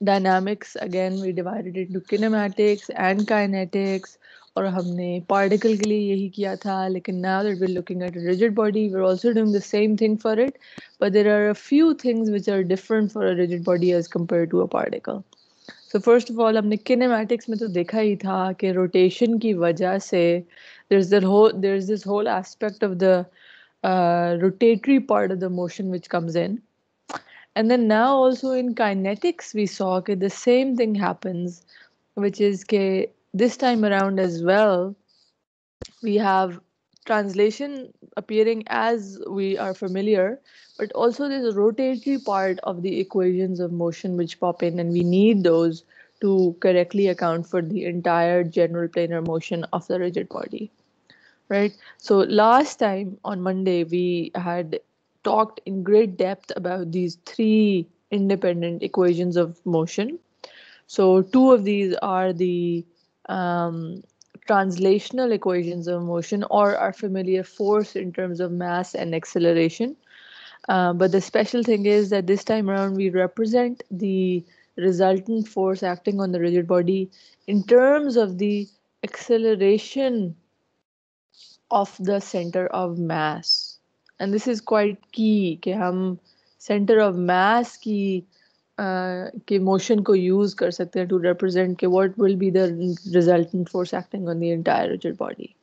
Dynamics again we divided into kinematics and kinetics और हमने particle के लिए यही किया था, लेकिन now that we looking at rigid body we are also doing the same thing for it but there are a few things which are different for a rigid body as compared to a particle so first of all हमने kinematics में तो देखा ही था कि rotation की वजह से there is the whole there is this whole aspect of the rotatory part of the motion which comes in and then now also in kinetics we saw that the same thing happens which is that this time around as well, we have translation appearing as we are familiar, but also there's a rotatory part of the equations of motion which pop in, and we need those to correctly account for the entire general planar motion of the rigid body. Right. So last time on Monday, we had talked in great depth about these three independent equations of motion. So two of these are the um, translational equations of motion or our familiar force in terms of mass and acceleration. Uh, but the special thing is that this time around we represent the resultant force acting on the rigid body in terms of the acceleration of the center of mass And this is quite key कि हम center of mass की के motion को use कर सकते हैं to represent के what will be the resultant force acting on the entire rigid body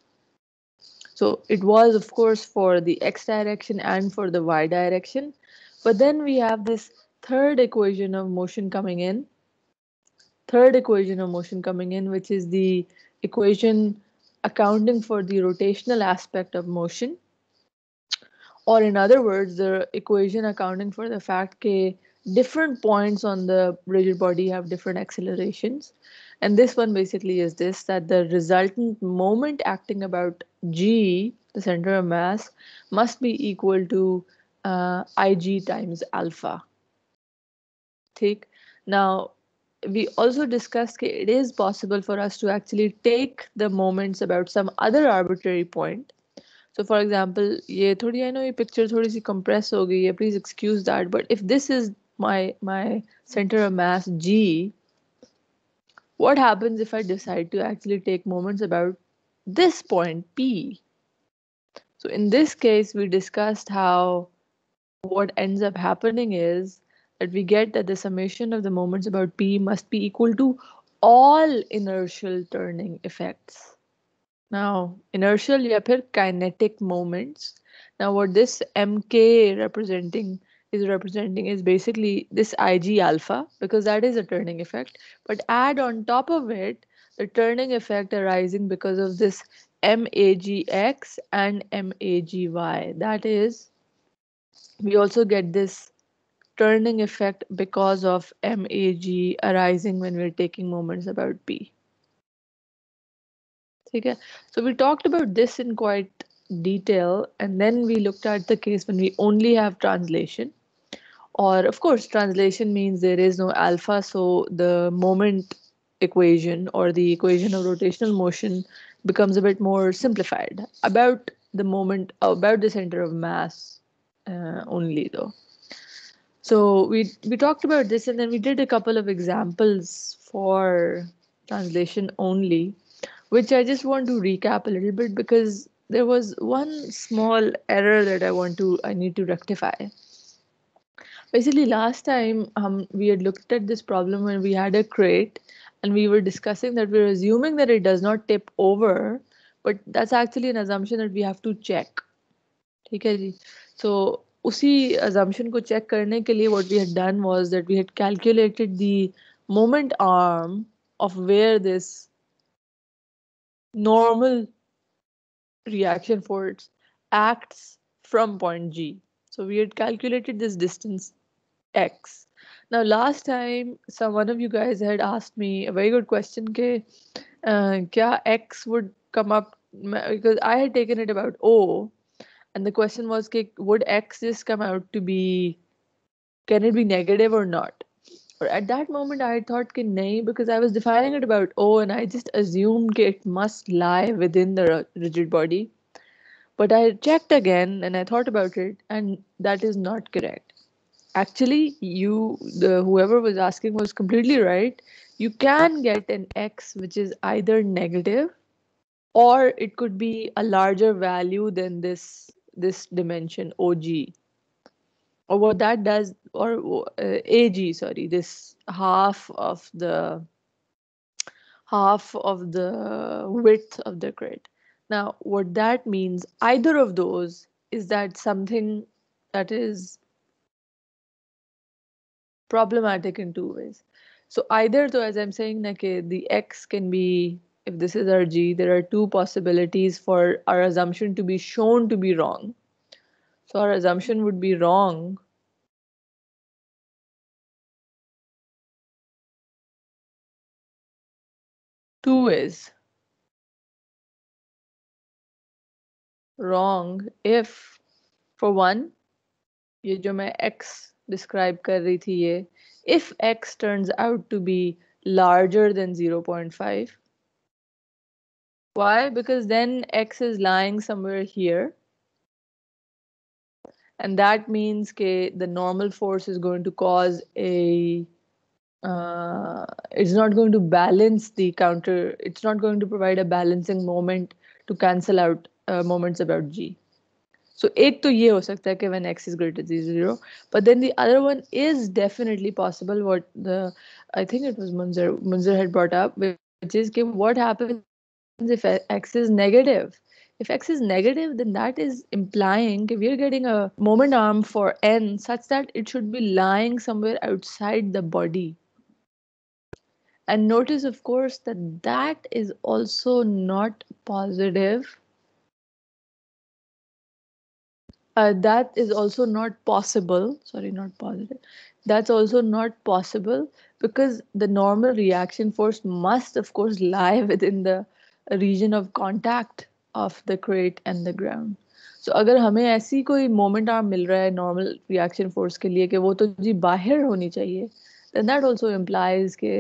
so it was of course for the x direction and for the y direction but then we have this third equation of motion coming in third equation of motion coming in which is the equation accounting for the rotational aspect of motion or in other words the equation accounting for the fact that different points on the rigid body have different accelerations. And this one basically is this, that the resultant moment acting about g, the center of mass, must be equal to uh, ig times alpha. Take Now, we also discussed that it is possible for us to actually take the moments about some other arbitrary point so for example ye thodi i know ye picture thodi si compress ho gayi hai please excuse that but if this is my my center of mass g what happens if i decide to actually take moments about this point p? So in this case we discussed how what ends up happening is that we get that the summation of the moments about p must be equal to all inertial turning effects. Now, inertial या फिर kinetic moments. Now, what this mk representing is representing is basically this Ig alpha because that is a turning effect. But add on top of it the turning effect arising because of this MAGX and MAGY. That is, we also get this turning effect because of MAG arising when we're taking moments about P. Okay, so we talked about this in quite detail and then we looked at the case when we only have translation. Or of course translation means there is no alpha so the moment equation or the equation of rotational motion becomes a bit more simplified. About the moment about the center of mass uh, only though. So we we talked about this and then we did a couple of examples for translation only which i just want to recap a little bit because there was one small error that i want to i need to rectify. Basically last time um, we had looked at this problem when we had a crate and we were discussing that we're assuming that it does not tip over but that's actually an assumption that we have to check. Okay, so usi assumption ko check karne ke liye what we had done was that we had calculated the moment arm of where this normal reaction force acts from point G. So we had calculated this distance X. Now, last time, some one of you guys had asked me a very good question: "Ke, uh, kya X would come up?" Because I had taken it about O, and the question was, "Ke, would X just come out to be? Can it be negative or not?" Or at that moment, I thought "Ke, nahi," because I was defining it about O, and I just assumed it must lie within the rigid body. But I checked again, and I thought about it, and that is not correct. Actually you the whoever was asking was completely right. You can get an x which is either negative or it could be a larger value than this this dimension og or what that does or uh, ag sorry this half of the half of the width of the grid now what that means either of those is that something that is problematic in two ways. So either though, as I'm saying, like, the x can be, if this is our g, there are two possibilities for our assumption to be shown to be wrong. So our assumption would be wrong two ways. Wrong if, for one, ये जो मैं x describe कर रही थी ये if x turns out to be larger than 0.5 why because then x is lying somewhere here and that means that the normal force is going to cause a uh, it's not going to balance the counter it's not going to provide a balancing moment to cancel out uh, moments about g. So eight to ye ho sakta hai when x is greater than zero but then the other one is definitely possible what the i think it was munzer munzer had brought up which is what happens if x is negative? If x is negative, then that is implying we are getting a moment arm for n such that it should be lying somewhere outside the body. And notice, of course, that that is also not positive. Uh, that is also not possible. Sorry not positive. That's also not possible because the normal reaction force must of course lie within the region of contact of the crate and the ground so अगर हमें ऐसी कोई moment arm मिल रहा है normal reaction force के लिए कि वो तो जी बाहर होनी चाहिए देन दैट ऑल्सो इम्प्लाइज के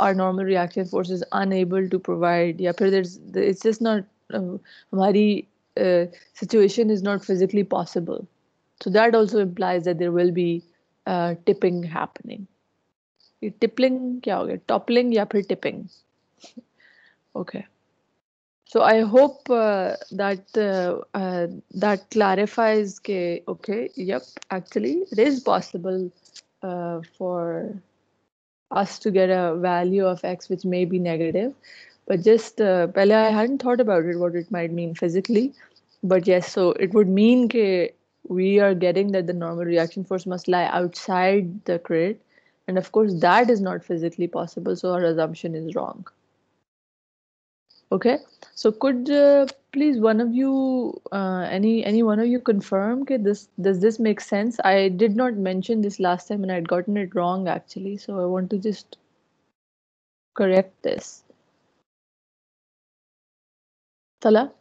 our normal reaction force is unable to provide या फिर इट्स जस्ट नॉट हमारी situation is not physically possible so that also implies that there will be tipping happening tippling क्या हो गया? Toppling या फिर tipping okay okay. So I hope uh, that uh, uh, that clarifies के okay, yep, actually it is possible uh, for us to get a value of x which may be negative. But just uh, I hadn't thought about it what it might mean physically. But yes so it would mean that we are getting that the normal reaction force must lie outside the crate and of course that is not physically possible so our assumption is wrong okay so could uh, please one of you uh, any any one of you confirm okay this does this make sense i did not mention this last time and i'd gotten it wrong actually so i want to just correct this Tala?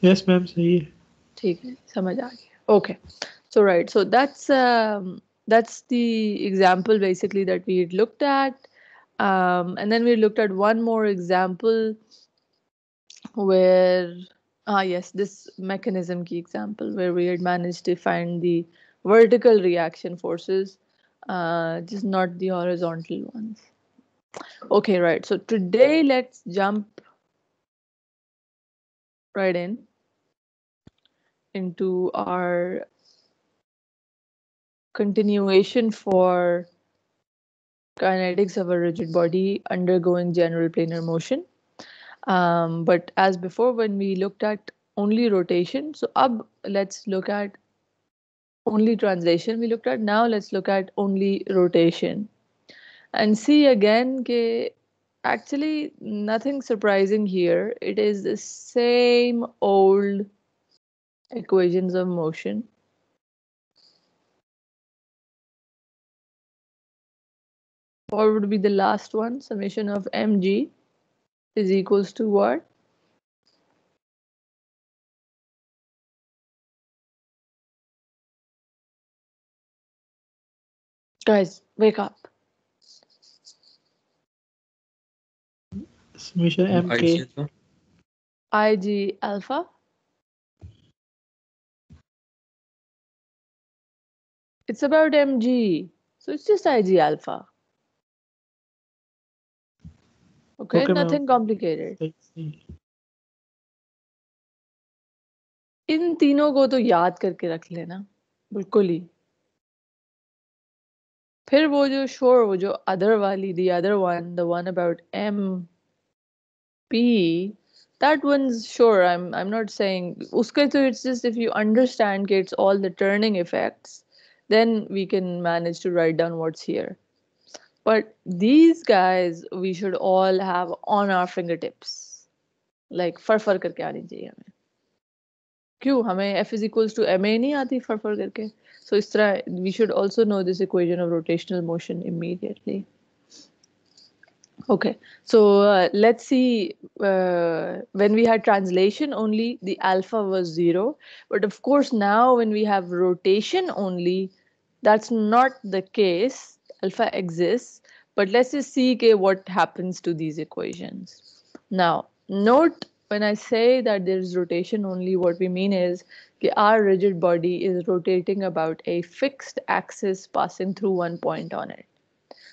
yes ma'am सही है ठीक है समझ आ गया okay so right so that's um, that's the example basically that we had looked at um, and then we looked at one more example where ah yes this mechanism key example where we had managed to find the vertical reaction forces uh, just not the horizontal ones. Okay right. So today let's jump right in into our continuation for kinetics of a rigid body undergoing general planar motion. Um, but as before, when we looked at only rotation, so up, let's look at only translation we looked at. Now let's look at only rotation and see again okay, actually nothing surprising here. It is the same old equations of motion. What would be the last one? Summation of mg is equals to what? Guys, wake up. Summation mk. IG alpha It's about mg. So it's just Ig alpha. Okay, Okay, nothing complicated. सही सही इन तीनों को तो याद करके रख लेना बिल्कुल ही फिर वो जो श्योर वो जो अदर वाली the other one the one about M P that one's sure i'm i'm not saying uska so it's just if you understand कि it's all the turning effects then we can manage to write down what's here but these guys we should all have on our fingertips like फर फर करके आनी चाहिए हमें क्यों हमें f is equals to ma नहीं आती फर फर करके so इस तरह we should also know this equation of rotational motion immediately Okay, so uh, let's see. Uh, when we had translation only, the alpha was zero. But of course, now when we have rotation only, that's not the case. alpha exists, but let's just see okay, what happens to these equations. Now, note when I say that there is rotation only, what we mean is okay, our rigid body is rotating about a fixed axis passing through one point on it.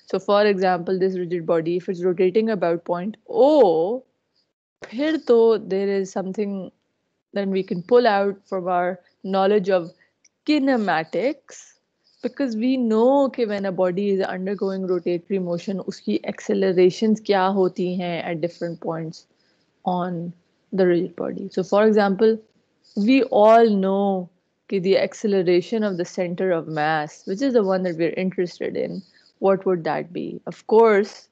So for example, this rigid body, if it's rotating about point O, here though there is something then we can pull out from our knowledge of kinematics because we know कि when a body is undergoing rotatory motion, उसकी accelerations क्या होती हैं at different points on the rigid body. So for example, we all know कि the acceleration of the center of mass, which is the one that we're interested in, what would that be? Of course,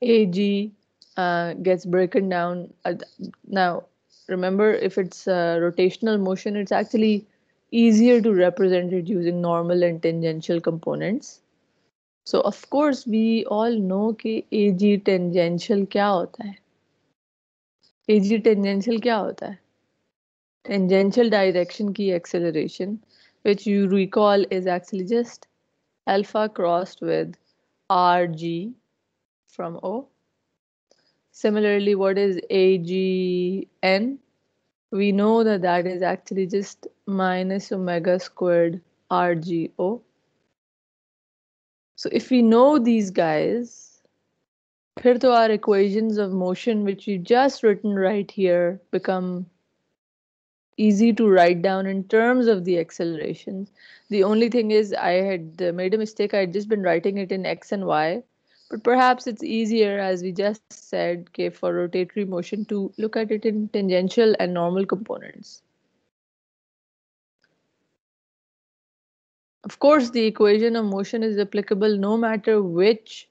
AG uh, gets broken down. Uh, now, remember, if it's uh, rotational motion, it's actually easier to represent it using normal and tangential components. So, of course, we all know कि AG tangential क्या होता है? AG tangential क्या होता है? Tangential direction की acceleration, which you recall is actually just alpha crossed with RG from O. Similarly, what is AGN? We know that that is actually just minus omega squared RGO. So if we know these guys, फिर तो our equations of motion which we just written right here become easy to write down in terms of the accelerations. The only thing is I had uh, made a mistake. I had just been writing it in X and Y, but perhaps it's easier, as we just said, okay, for rotatory motion to look at it in tangential and normal components. Of course, the equation of motion is applicable no matter which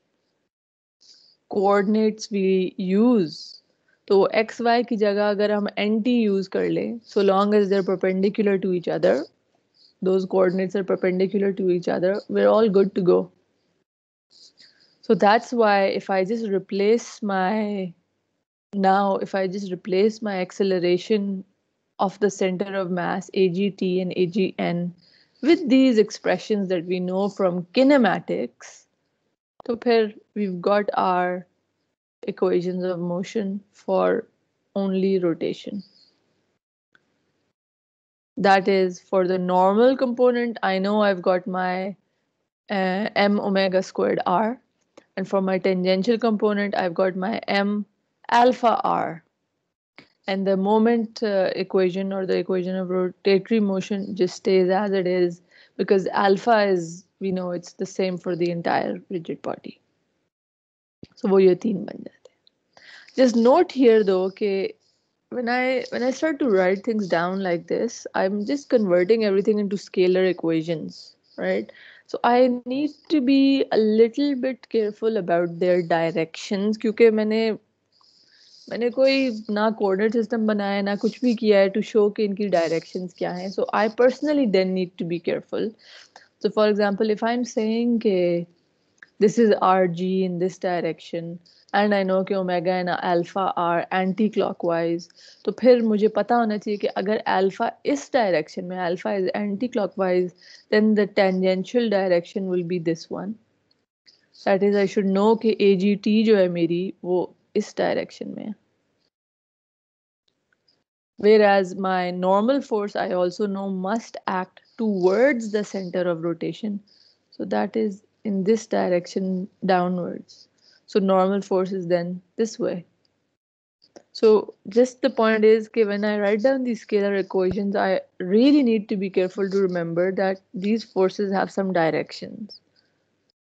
coordinates we use तो x Y की जगह अगर हम N T use कर लें so long as there perpendicular to each other those coordinates are perpendicular to each other we're all good to go so that's why if i just replace my now if i just replace my acceleration of the center of mass agt and agn with these expressions that we know from kinematics so here we've got our equations of motion for only rotation. That is for the normal component, I know I've got my uh, m omega squared r. And for my tangential component, I've got my m alpha r. And the moment uh, equation or the equation of rotatory motion just stays as it is because alpha is, we know it's the same for the entire rigid body. So wo ye teen ban jate. Just note here though, okay, when I when I start to write things down like this, I'm just converting everything into scalar equations, right? So I need to be a little bit careful about their direction क्योंकि मैंने मैंने कोई ना coordinate system बनाया, ना कुछ भी किया है टू शो कि इनकी डायरेक्शन क्या हैं। So I personally then need to be careful so for example if I am saying this is r g in this direction and I know कि omega and alpha are anticlockwise तो फिर मुझे पता होना चाहिए कि अगर अल्फ़ा इस डायरेक्शन में alpha is anticlockwise then the tangential direction will be this one that is I should know कि ए जी टी जो है मेरी, वो इस डायरेक्शन में है whereas my normal force, I also know, must act towards the center of rotation. So that is in this direction downwards. So normal force is then this way. So just the point is okay, when I write down these scalar equations, I really need to be careful to remember that these forces have some directions.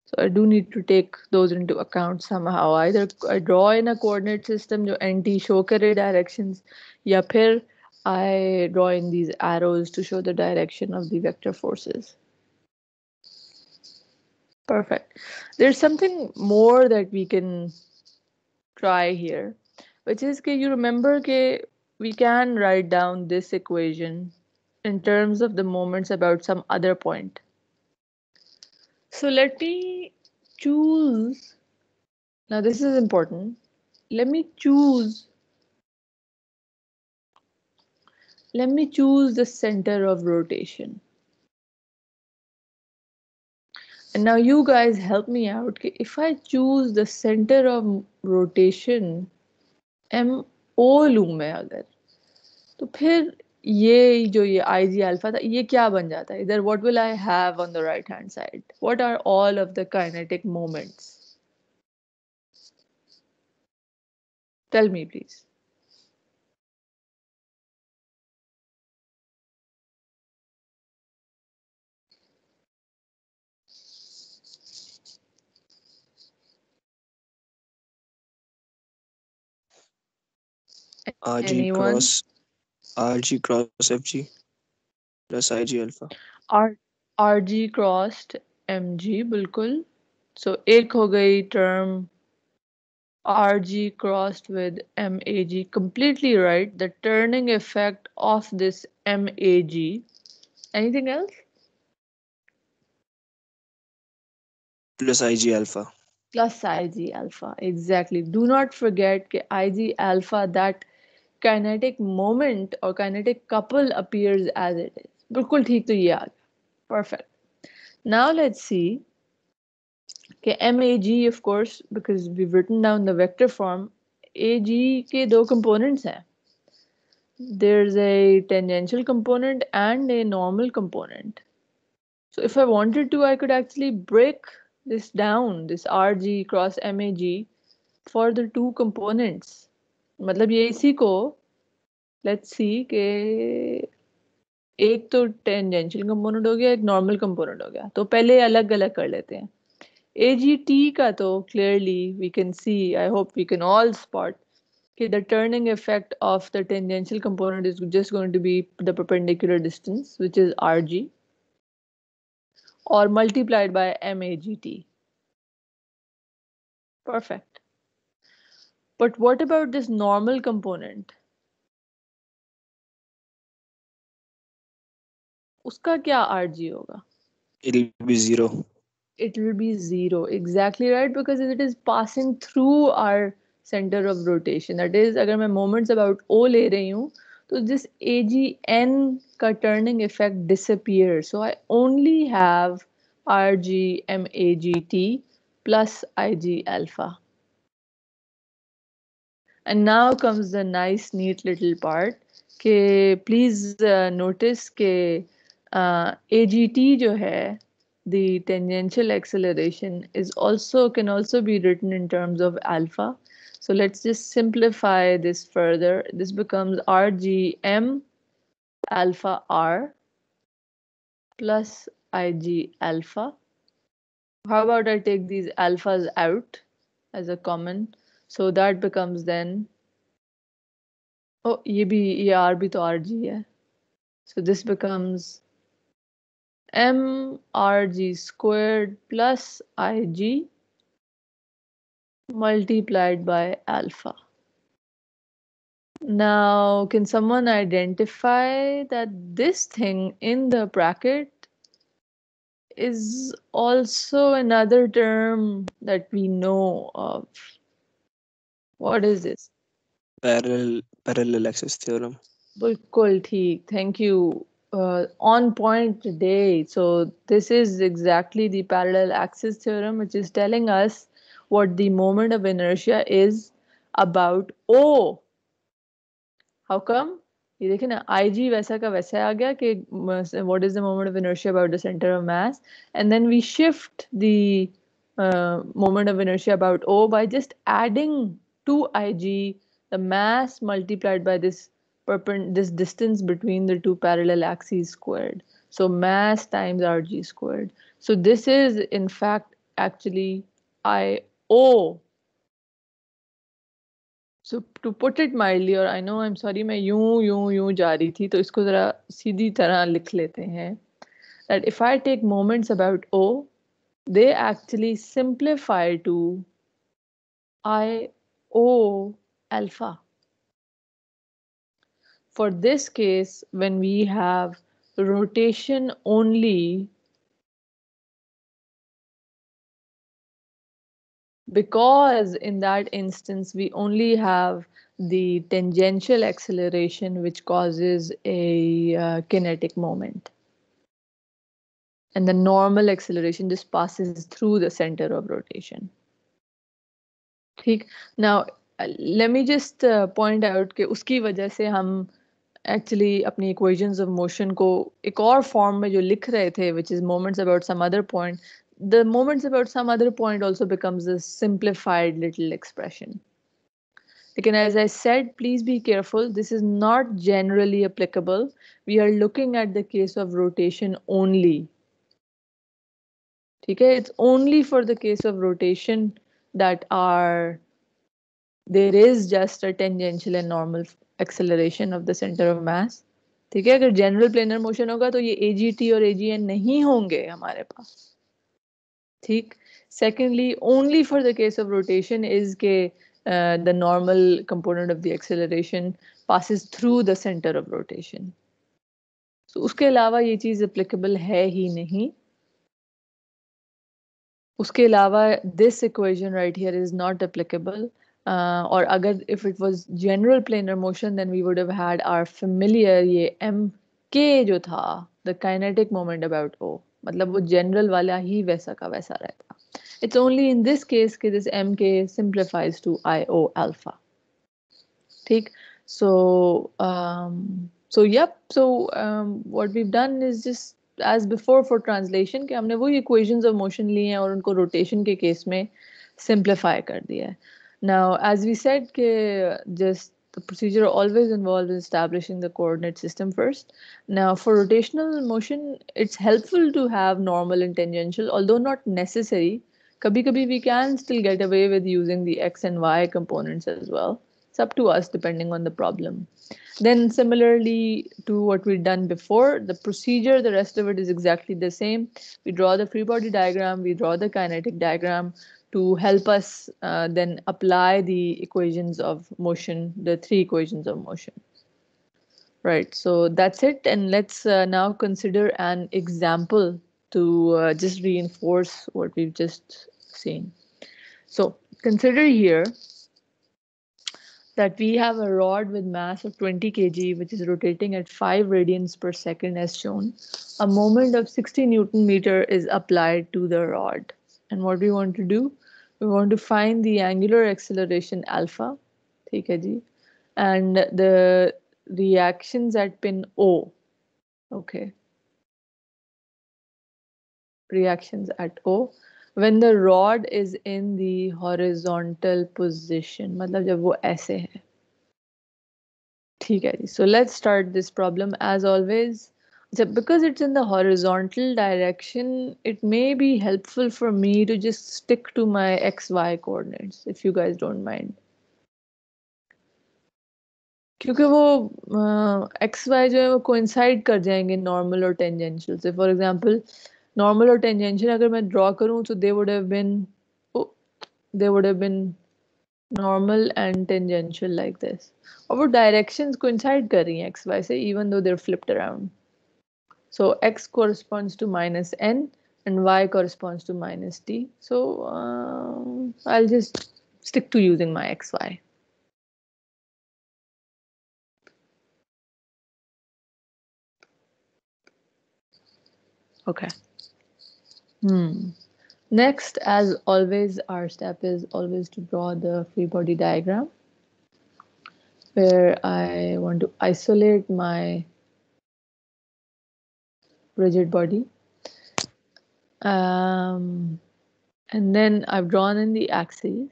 So I do need to take those into account somehow. Either I draw in a coordinate system जो anti show करे directions या फिर I draw in these arrows to show the direction of the vector forces. Perfect. There's something more that we can try here, which is that you remember that we can write down this equation in terms of the moments about some other point. So let me choose, now this is important. Let me choose let me choose the center of rotation. And now you guys help me out. If I choose the center of rotation, M O लूँ मैं अगर तो फिर ये जो ये आई G alpha था ये क्या बन जाता है इधर what will I have on the right hand side what are all of the kinetic moments tell me please RG Anyone? cross RG cross FG plus IG alpha. Are R G crossed M G बिल्कुल सो एक हो गई term R G crossed with M A ji completely right the turning effect of this m a g anything else plus IG alpha. plus ig alpha exactly do not forget कि ig alpha that kinetic moment or kinetic couple appears as it is बिल्कुल ठीक तो ये आ गया perfect now let's see कि mag of course because we've written down the vector form ag के दो components हैं there's a tangential component and a normal component so if I wanted to I could actually break this down this rg cross mag for the two components मतलब ये इसी को let's see के एक तो टेंजेंशियल कंपोनेंट हो गया, एक नॉर्मल कंपोनेंट हो गया। तो पहले अलग अलग कर लेते हैं। ए जी टी का तो clearly we can see I hope we can all spot कि the turning effect of the tangential component is just going to be the perpendicular distance which is R G और multiplied by M A G T perfect But what about this normal component? उसका क्या RG होगा? It'll be zero. It will be zero. Exactly right because it is passing through our center of rotation. That is, अगर मैं moments about O ले रही हूँ, तो this AGN का turning effect disappears. So I only have RG MAGT plus IG alpha. And now comes the nice, neat little part. कि please uh, notice कि uh, AGT जो है, the tangential acceleration is also can also be written in terms of alpha. So let's just simplify this further. This becomes RGM alpha R plus IG alpha. How about I take these alphas out as a common? So that becomes then, oh, ये भी ये R भी तो RG है. So this becomes mRg squared plus Ig multiplied by alpha. Now, can someone identify that this thing in the bracket is also another term that we know of? what is this? Parallel parallel axis theorem. bilkul theek thank you uh, on point today. So this is exactly the parallel axis theorem which is telling us what the moment of inertia is about o. How come? ये देखे ना आई जी वैसा का वैसा आ गया कि what is the moment of inertia about the centre of mass and then we shift moment of inertia about O by just adding 2ig, the mass multiplied by this this distance between the two parallel axes squared. So mass times rg squared. So this is in fact actually IO. So to put it mildly, or I know I'm sorry मैं यूं यूं यूं जा रही thi to isko ज़रा सीधी tarah likh लेते हैं that if I take moments about O, they actually simplify to I O alpha. For this case, when we have rotation only because in that instance we only have the tangential acceleration which causes a uh, kinetic moment and the normal acceleration just passes through the center of rotation ठीक। ना let me just point out कि उसकी वजह से हम actually अपनी equations of motion को एक और फॉर्म में जो लिख रहे थे which is moments about some other point the moments about some other point also becomes a simplified little expression लेकिन as I said please be careful this is not generally applicable we are looking at the case of rotation only ठीक है? It's only for the case of rotation that are there is just a tangential and normal acceleration of the center of mass. ठीक है अगर general planar motion होगा तो ये AGT और AGN नहीं होंगे हमारे पास ठीक secondly only for the case of rotation is ke uh, the normal component of the acceleration passes through the center of rotation so उसके अलावा ये चीज़ applicable है ही नहीं उसके अलावा this equation right here is not applicable और अगर if it was general planar motion then we would have had our familiar ये एम के जो था the kinetic moment about O मतलब वो जनरल वाला ही वैसा का वैसा रहता। It's only in this case के this M K simplifies to I O alpha ठीक? So um, so yep so um, what we've done is just as before for translation कि हमने वही equations of motion लिए हैं और उनको rotation के case में simplify कर दिया है now as we said कि just the procedure always involves establishing the coordinate system first. Now, for rotational motion, it's helpful to have normal and tangential, although not necessary. Kabhi kabhi we can still get away with using the x and y components as well. It's up to us depending on the problem. Then similarly to what we've done before, the procedure, the rest of it is exactly the same. We draw the free body diagram, we draw the kinetic diagram, to help us uh, then apply the equations of motion, the three equations of motion. Right, so that's it. And let's uh, now consider an example to uh, just reinforce what we've just seen. So consider here that we have a rod with mass of 20 kg, which is rotating at 5 radians per second as shown. A moment of 60 Newton meter is applied to the rod. And what we want to do? We want to find the angular acceleration alpha, and the reactions at pin O. Okay. Reactions at O. when the rod is in the horizontal position मतलब जब वो ऐसे है ठीक है जी so let's start this problem as always so because it's in the horizontal direction, it may be helpful for me to just stick to my xy coordinates, if you guys don't mind. क्योंकि वो x Y जो है वो coincide कर जाएँगे normal और tangential से for example normal और टेंजेंशियल अगर मैं ड्रॉ करूं तो they would have been they would have been normal and tangential like this और वो डायरेक्शंस कोइंसाइड कर रही हैं एक्स वाई से even though there flipped around so x corresponds to minus n and y corresponds to minus t. So uh, I'll just stick to using my xy. Okay. Hmm. Next, as always, our step is always to draw the free body diagram. where I want to isolate my rigid body. Um, and then I've drawn in the axes.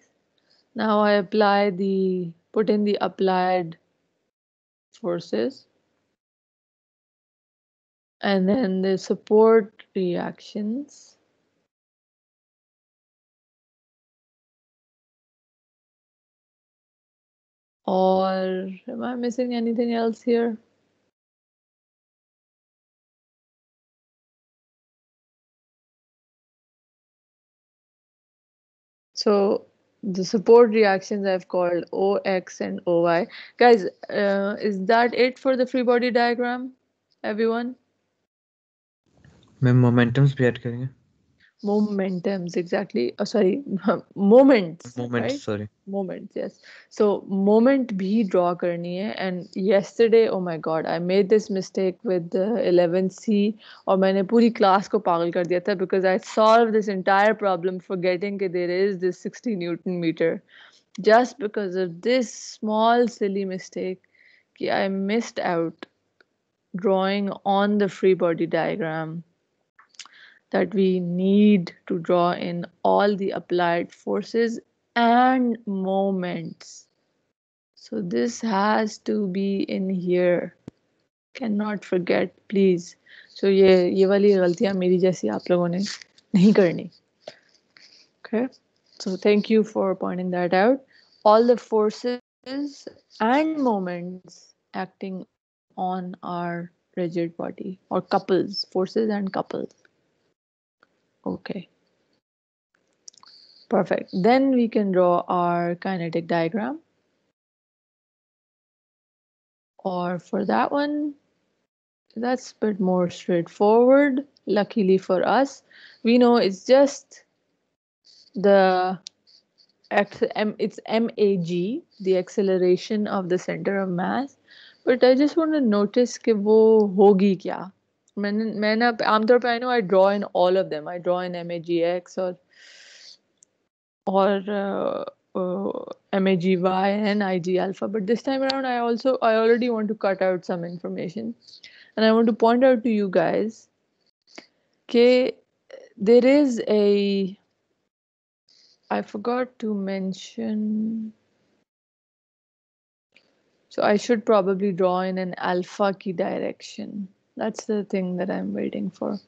Now I apply the, put in the applied forces. And then the support reactions. Or am I missing anything else here? So the support reactions I've called OX and OY. Guys, uh, is that it for the free body diagram? Everyone? Ma'am momentums भी add करेंगे momentums exactly. Oh, sorry moments moments right? sorry. Moments yes. So moment bhi draw karni hai and yesterday oh my god i made this mistake with the 11c aur maine puri class ko pagal kar diya tha because i solved this entire problem forgetting that there is this 60 newton meter. Just because of this small silly mistake ki i missed out drawing on the free body diagram that we need to draw in all the applied forces and moments. So this has to be in here. Cannot forget, please. So ये ये वाली गलतियाँ मेरी जैसी आप लोगों ने नहीं करनी. Okay. So thank you for pointing that out. All the forces and moments acting on our rigid body or couples, forces and couples. Okay. Perfect. Then we can draw our kinetic diagram. Or for that one, that's a bit more straightforward. Luckily for us, we know it's just the X, M, it's MAG, the acceleration of the center of mass. But I just want to notice कि वो होगी क्या? मैंने मैंने अब- आमतौर पे I know I draw in all of them. I draw in MAGX or or uh, uh, MAGY and IG alpha. But this time around, I also I already want to cut out some information, and I want to point out to you guys, okay, there is a. I forgot to mention. So I should probably draw in an alpha key direction. That's the thing that I'm waiting for.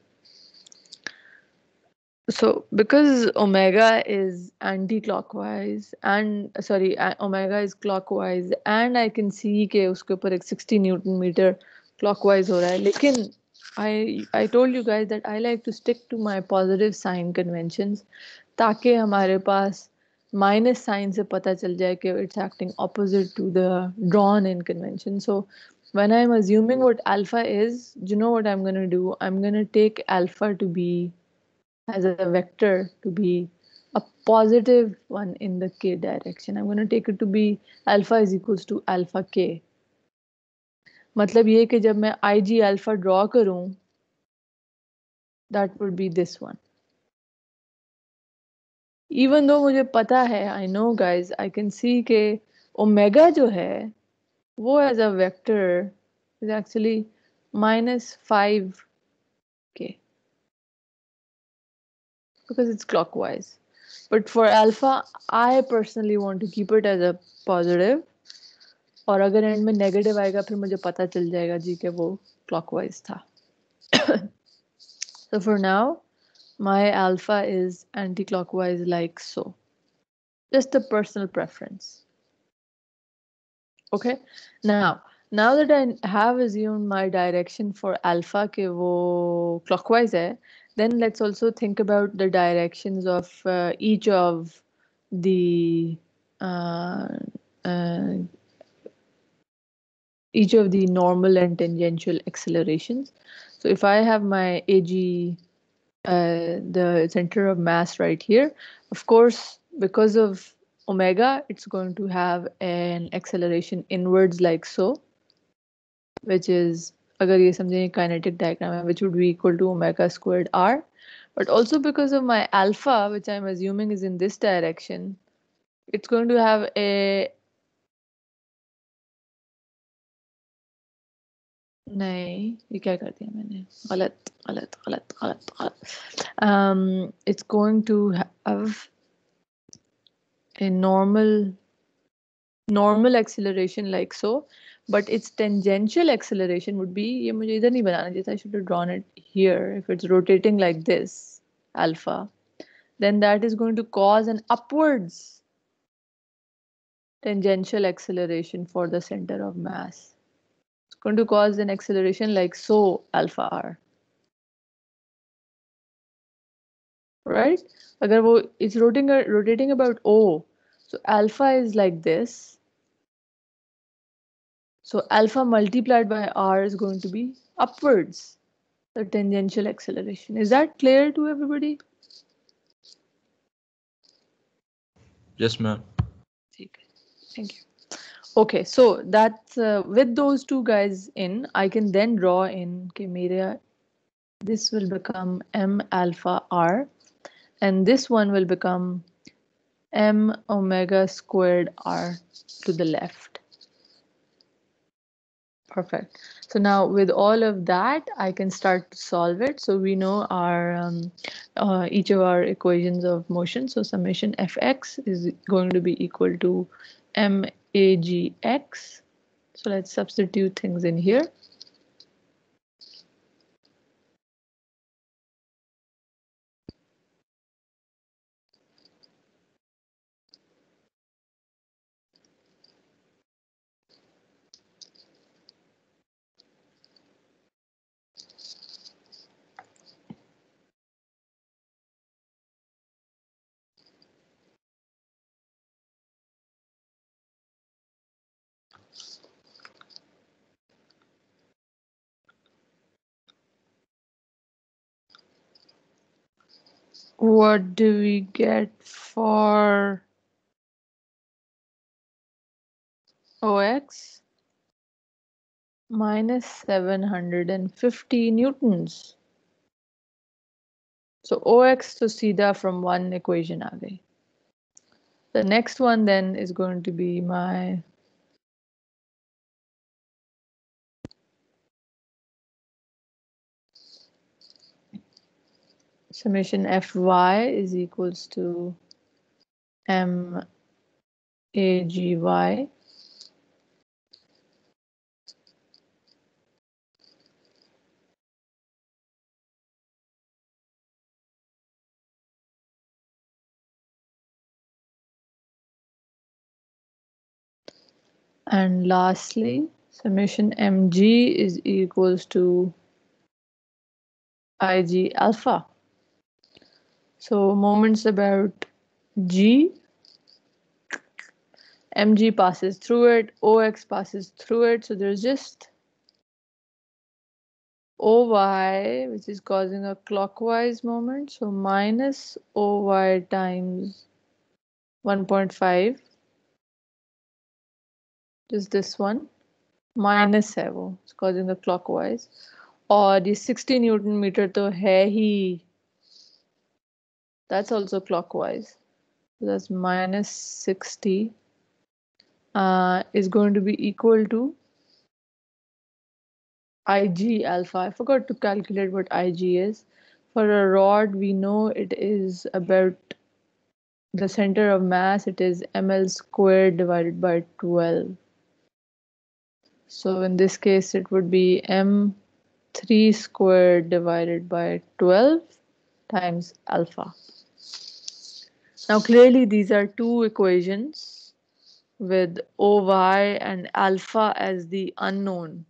So because omega is anti-clockwise and sorry a- omega is clockwise and I can see कि उसके ऊपर एक 60 newton meter clockwise हो रहा है लेकिन I I told you guys that I like to stick to my positive sign conventions ताकि हमारे पास minus sign से पता चल जाए कि it's acting opposite to the drawn in convention. So when I'm assuming what alpha is, you know what I'm gonna do? I'm gonna take alpha to be as a vector to be a positive one in the k direction. I'm going to take it to be alpha is equals to alpha k. मतलब ये कि जब मैं IG alpha draw करूँ, that would be this one. Even though मुझे पता है, I know guys, I can see कि omega जो है, वो as a vector is actually minus 5k. because it's clockwise. But for alpha, I personally want to keep it as a positive. और अगर and में नेगेटिव आएगा फिर मुझे पता चल जाएगा जी कि वो clockwise था. so for now, my alpha is anti-clockwise like so. Just a personal preference. okay now now that i have assumed my direction for alpha ke wo clockwise hai then let's also think about the directions of uh, each of the uh, uh, each of the normal and tangential accelerations. So if I have my AG, uh, the center of mass right here, of course, because of omega, it's going to have an acceleration inwards like so, which is अगर ये समझें kinetic diagram है, which would be equal to omega squared r. But also because of my alpha, which I'm assuming is in this direction, it's going to have a नहीं ये क्या कर दिया मैंने गलत गलत गलत गलत गलत um it's going to have a normal normal acceleration like so but its tangential acceleration would be ye mujhe idhar nahi banana chahiye i should have drawn it here. If it's rotating like this alpha then that is going to cause an upwards tangential acceleration for the center of mass. It's going to cause an acceleration like so alpha r. right agar wo it's rotating rotating about o so alpha is like this so alpha multiplied by r is going to be upwards, the tangential acceleration. Is that clear to everybody? Yes, ma'am. Okay, thank you. Okay, so that's uh, with those two guys in, I can then draw in okay. This will become m alpha r, and this one will become m omega squared r to the left. Perfect. So now with all of that, I can start to solve it. So we know our um, uh, each of our equations of motion. So summation fx is going to be equal to magx. So let's substitute things in here. What do we get for Ox? Minus 750 newtons. So Ox to Sida from one equation are they? The next one then is going to be my summation fy is equals to m a g y. And lastly summation mg is equals to ig alpha so moments about G, mg passes through it, ox passes through it. So there's just oy, which is causing a clockwise moment. So minus oy times 1.5, just this one, minus 7, it's causing a clockwise. Or the 60 Newton meter to hai hi that's also clockwise. So that's minus 60 uh, is going to be equal to Ig alpha. I forgot to calculate what Ig is. For a rod, we know it is about the center of mass, it is ml squared divided by 12. So in this case, it would be m3 squared divided by 12 times alpha. Now clearly these are two equations with OY and alpha as the unknown.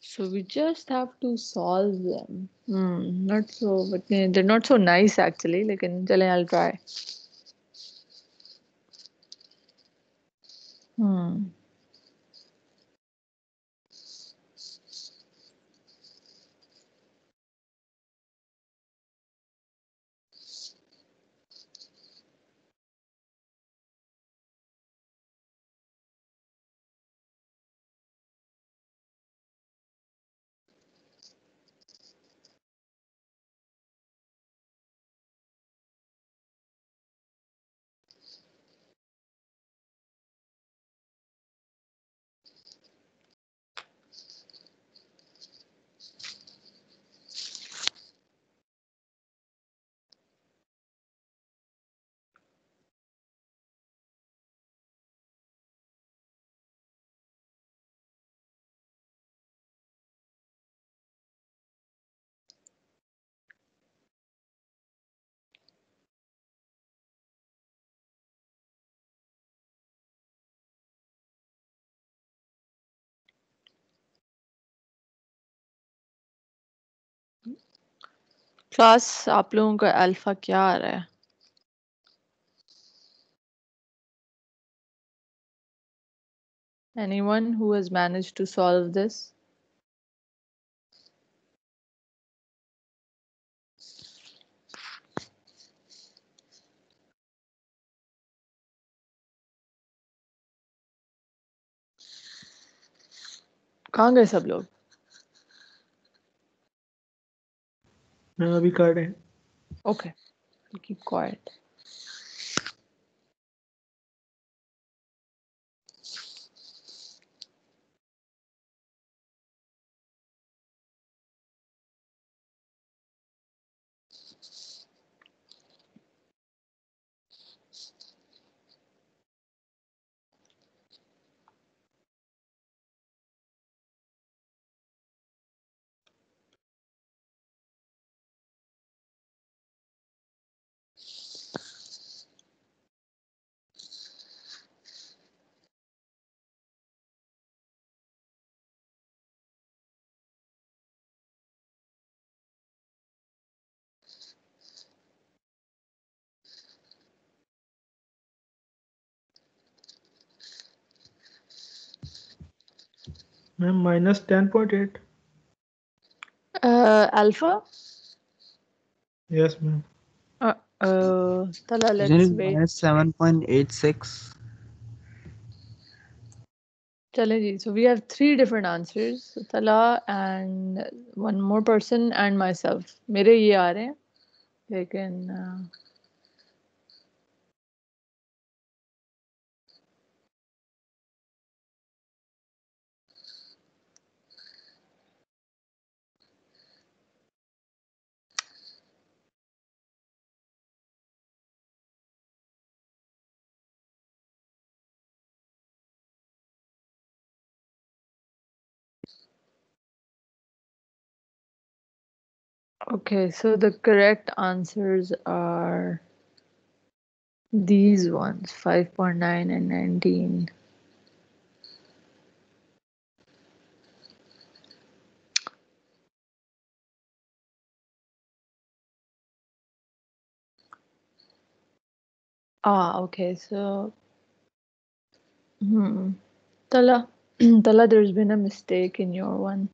So we just have to solve them. Hmm, not so, but they're not so nice actually. Like in I'll try. Hmm. Class आप लोगों का alpha क्या आ रहा है? Anyone has managed to solve this कहाँ गए सब लोग? अभी कार्ड है। Okay keep quiet ma'am minus ten point eight Uh, alpha? Yes ma'am Uh, uh, Tala, let's Isn't it wait. minus 7.86? चलें जी. So we have three different answers. Tala and one more person and myself. मेरे ये आ रहे हैं. लेकिन uh, Okay, so the correct answers are these ones 5.9 and 19. Ah, okay, so hmm. Tala, Tala, there's been a mistake in your one.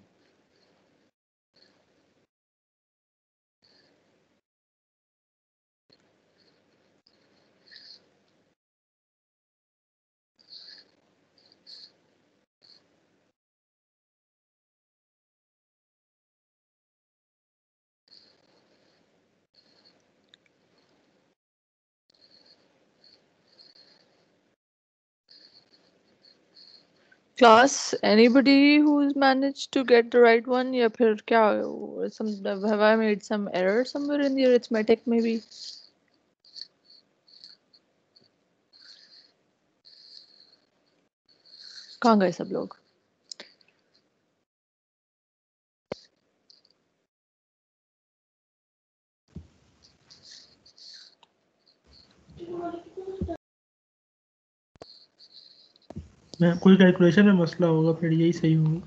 Class, anybody who's managed to get the right one? या फिर क्या some have I made some error somewhere in the arithmetic maybe? कहाँ गए सब लोग? मैं, कोई calculation में मसला होगा, फिर यही सही होगा।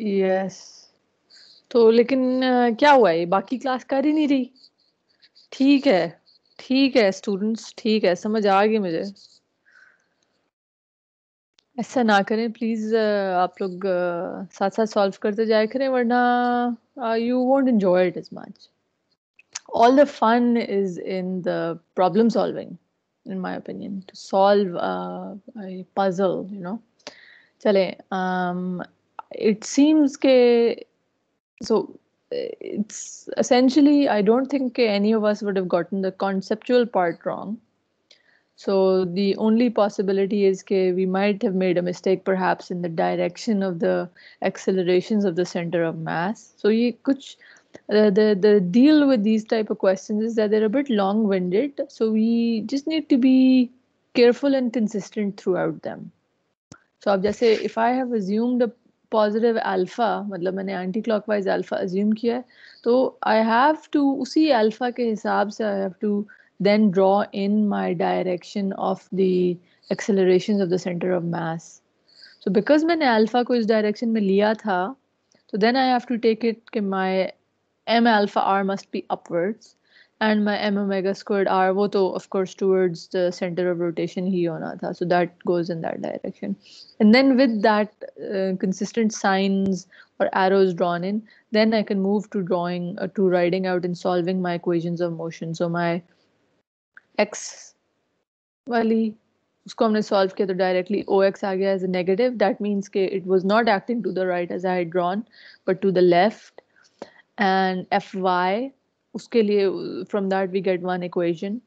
यस तो लेकिन क्या हुआ है बाकी क्लास कर ही नहीं रही। ठीक है ठीक है स्टूडेंट्स ठीक है, समझ आ गई मुझे। ऐसा ना करें प्लीज़ आप लोग साथ साथ सॉल्व करते जाया करें, वरना you won't enjoy it as much all the fun is in the problem solving in my opinion to solve uh, a puzzle you know. chale um it seems ke so it's essentially i don't think any of us would have gotten the conceptual part wrong. So the only possibility is that we might have made a mistake perhaps in the direction of the accelerations of the center of mass. So ye kuch the, the the deal with these type of questions is that they're a bit long winded so we just need to be careful and consistent throughout them so अब जैसे if I have assumed a positive alpha मतलब मैंने anti clockwise alpha assume किया है तो I have to उसी alpha के हिसाब से I have to then draw in my direction of the accelerations of the center of mass so because मैंने alpha को इस direction में लिया था So then I have to take it कि my m alpha r must be upwards and my m omega squared r वो तो of course towards the center of rotation ही होना था so that goes in that direction and then with that uh, consistent signs or arrows drawn in then I can move to drawing uh, to writing out and solving my equations of motion so my x वाली उसको हमने solve किया तो directly OX आ गया as a negative that means कि it was not acting to the right as I had drawn but to the left and FY उसके लिए from that we get one equation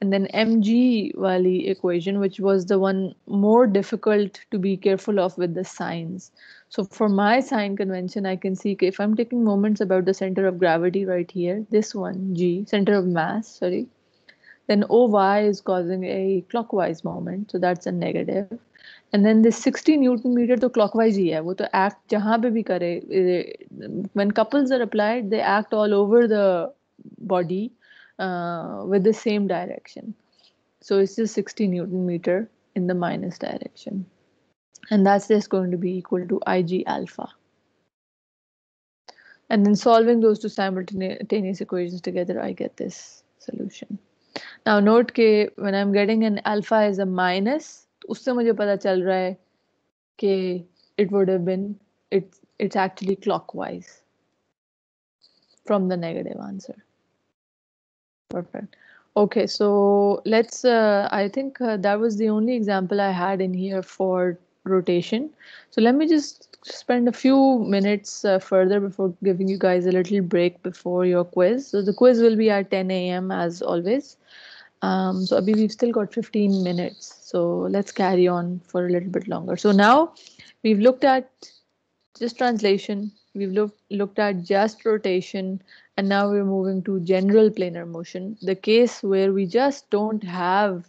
and then mg wali equation which was the one more difficult to be careful of with the signs so for my sign convention i can see if i'm taking moments about the center of gravity right here this one g center of mass sorry then oy is causing a clockwise moment so that's a negative and then this 60 newton meter to clockwise ही है वो तो act जहाँ पे भी करे when couples are applied they act all over the body uh, with the same direction. So it's just 60 Newton meter in the minus direction. And that's just going to be equal to Ig alpha. And then solving those two simultaneous equations together, I get this solution. Now note that when I'm getting an alpha as a minus, उससे मुझे पता चल रहा है कि it would have been, it's, it's actually clockwise from the negative answer. Perfect. Okay, so let's, uh, I think uh, that was the only example I had in here for rotation. So let me just spend a few minutes uh, further before giving you guys a little break before your quiz. So the quiz will be at 10 a.m. as always. Um, so Abhi, we've still got 15 minutes. So let's carry on for a little bit longer. So now we've looked at just translation, we've looked looked at just rotation, and now we're moving to general planar motion, the case where we just don't have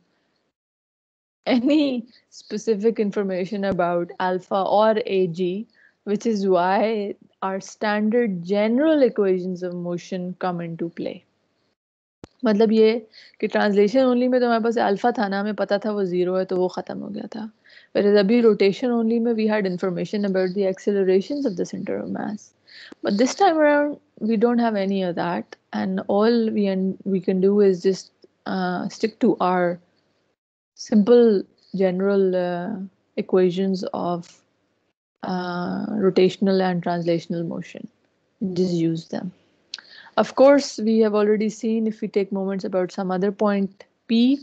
any specific information about alpha or ag, which is why our standard general equations of motion come into play. मतलब ये कि translation only में तो हमारे पास alpha था ना हमें पता था वो जीरो है तो वो ख़त्म हो गया था whereas अभी रोटेशन ओनली में we had information about the accelerations of the center of mass but this time around we don't have any of that and all we we can do is just uh, stick to our simple general uh, equations of uh, rotational and translational motion just use them of course we have already seen if we take moments about some other point p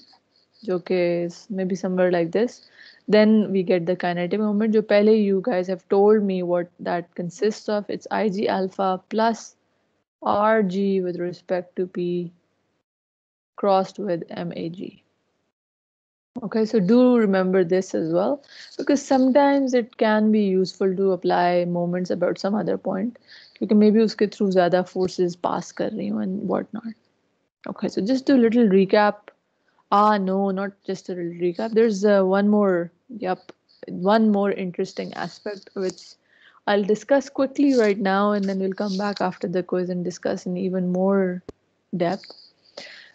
okay is maybe somewhere like this then we get the kinetic moment. Jo pehle you guys have told me what that consists of. It's Ig alpha plus Rg with respect to P crossed with MAG. Okay, so do remember this as well, because sometimes it can be useful to apply moments about some other point. You can maybe uske through zyada forces pass kar rahi and whatnot. Okay, so just do a little recap. Ah, no, not just a recap. There's uh, one more Yep. One more interesting aspect, which I'll discuss quickly right now, and then we'll come back after the quiz and discuss in even more depth,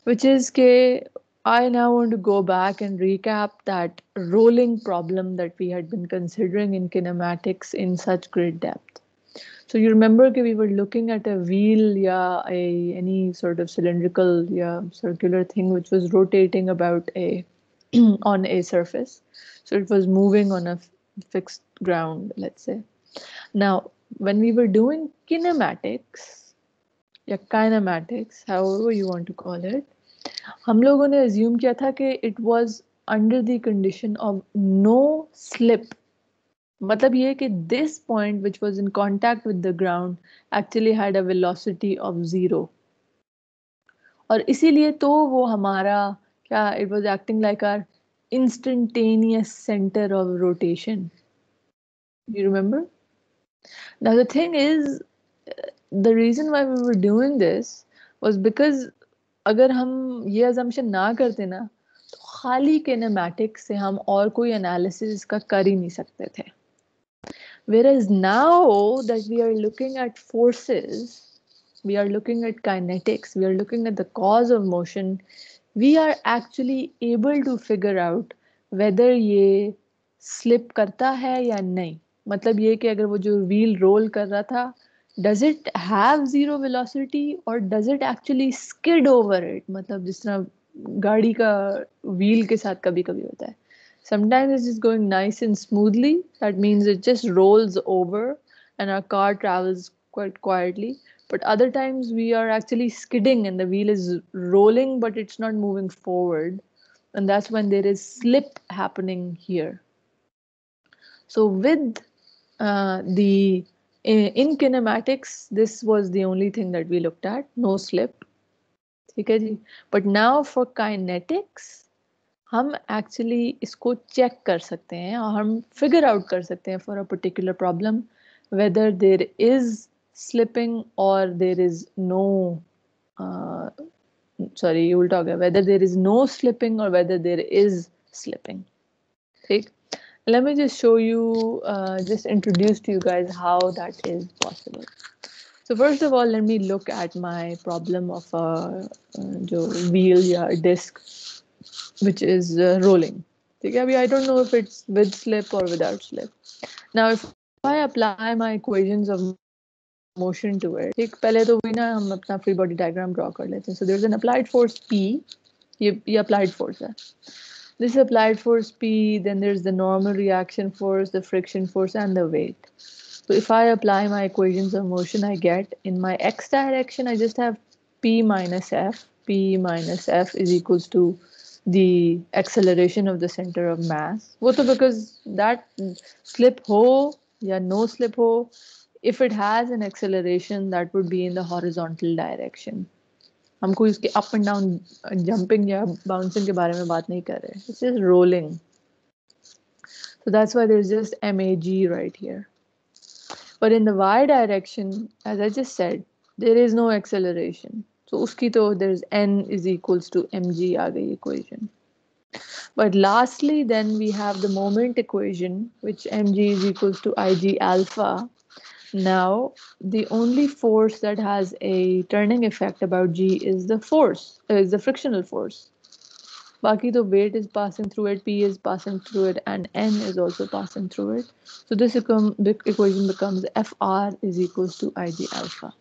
which is que I now want to go back and recap that rolling problem that we had been considering in kinematics in such great depth. So you remember that we were looking at a wheel, yeah, a any sort of cylindrical, yeah, circular thing which was rotating about a on a surface. So it was moving on a fixed ground, let's say. Now, when we were doing kinematics, या kinematics, however you want to call it, हम लोगों ने assume किया था कि it was under the condition of no slip. मतलब ये कि this point which was in contact with the ground actually had a velocity of zero और इसीलिए तो वो हमारा, क्या it was acting like our instantaneous centre of rotation you remember now the thing is the reason why we were doing this was because अगर हम ये अजम्पन ना करते ना तो खाली केनेमेटिक्स से हम और कोई एनालिसिस इसका कर ही नहीं सकते थे। Whereas now that we are looking at forces, we are looking at kinetics, we are looking at the cause of motion, we are actually able to figure out whether ये slip करता है या नहीं मतलब ये कि अगर वो जो व्हील रोल कर रहा था does it have zero velocity और does it actually skid over it मतलब जिस तरह गाड़ी का व्हील के साथ कभी कभी होता है Sometimes it's just going nice and smoothly. That means it just rolls over and our car travels quite quietly. But other times we are actually skidding and the wheel is rolling, but it's not moving forward. And that's when there is slip happening here. So, with uh, the uh, in kinematics, this was the only thing that we looked at no slip. But now for kinetics, हम actually इसको check कर सकते हैं और हम figure out कर सकते हैं for a particular problem whether there is slipping और देर इज़ नो सॉरी उल्टा हो गया whether there is no slipping और वेदर देर इज़ स्लिपिंग ठीक? Let me just show you just introduce to you guys how that is possible so first of all let me look at my problem of जो wheel या disc which is uh, rolling okay I don't know if it's with slip or without slip now if I apply my equations of motion to it एक पहले तो वही ना हम अपना free body diagram draw कर लेते हैं so there's an applied force P ये ये applied force है this applied force P then there's the normal reaction force the friction force and the weight so if I apply my equations of motion I get in my x direction I just have P minus F P minus F is equals to the acceleration of the center of mass वो तो because that slip ho या no slip ho if it has an acceleration that would be in the horizontal direction हम कोई इसके up and down jumping या bouncing के बारे में बात नहीं कर रहे it's just rolling so that's why there's just mag right here but in the y direction as i just said there is so uski to there's n is equals to mg gayi equation but lastly then we have the moment equation which mg is equals to ig alpha now the only force that has a turning effect about g is the force uh, is the frictional force Baki the weight is passing through it, P is passing through it, and N is also passing through it. So this equation becomes Fr is equals to Ig alpha.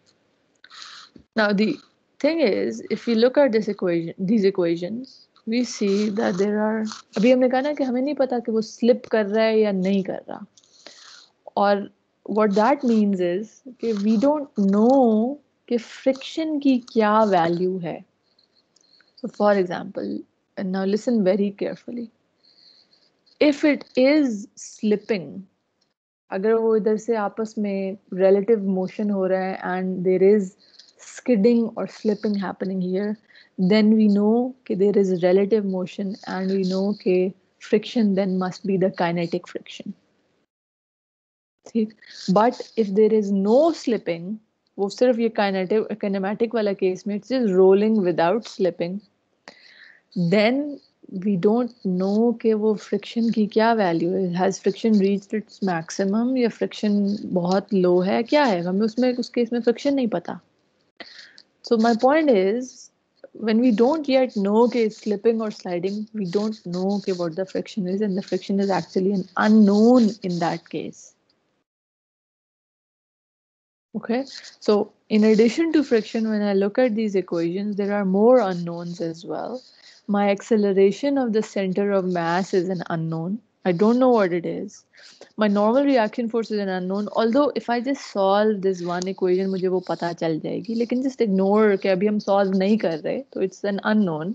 Now the thing is if you look at this equation this equations we see that there are अभी हमने कहा ना कि हमें नहीं पता कि वो स्लिप कर रहा है या नहीं कर रहा। और वॉट दैट मींस इज़ कि वी डोंट नो कि फ्रिक्शन की क्या वैल्यू है। For example now listen very carefully if it is slipping अगर वो इधर से आपस में रिलेटिव मोशन हो रहा है and there is skidding or slipping happening here then we know कि there is relative motion and we know कि friction then must be the kinetic friction ठीक but if there is no slipping वो सिर्फ़ ये kinetic kinematic वाला case में it's just rolling without slipping then we don't know कि वो friction की क्या value है has friction reached its maximum या friction बहुत low है क्या है हमें उसमें उस केस में friction नहीं पता so my point is when we don't yet know कि it's slipping or sliding we don't know कि what the friction is and the friction is actually an unknown in that case. Okay? So in addition to friction when I look at these equations there are more unknowns as well. My acceleration of the center of mass is an unknown. I don't know what it is. My normal reaction force is an unknown. Although if I just solve this one equation, मुझे वो पता चल जाएगी. लेकिन just ignore कि अभी हम solve नहीं कर रहे. So it's an unknown.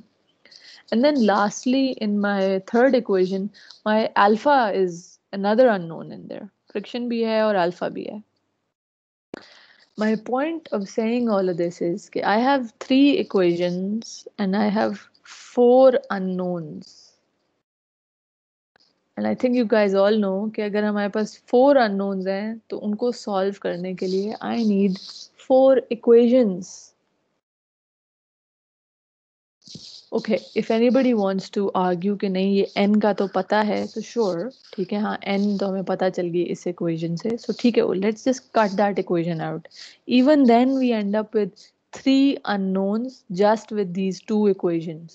And then lastly, in my third equation, my alpha is another unknown in there. Friction भी है और alpha भी है. My point of saying all of this is that I have three equations and I have four unknowns. And I think you guys all know कि अगर हमारे पास four unknowns हैं तो उनको सॉल्व करने के लिए I need four equations okay if anybody wants to argue कि नहीं, ये एन का तो पता है तो श्योर ठीक है हाँ एन तो हमें पता चल गई इस इक्वेजन से सो ठीक है let's just cut that equation out even then we end up with three unknowns just with these two equations.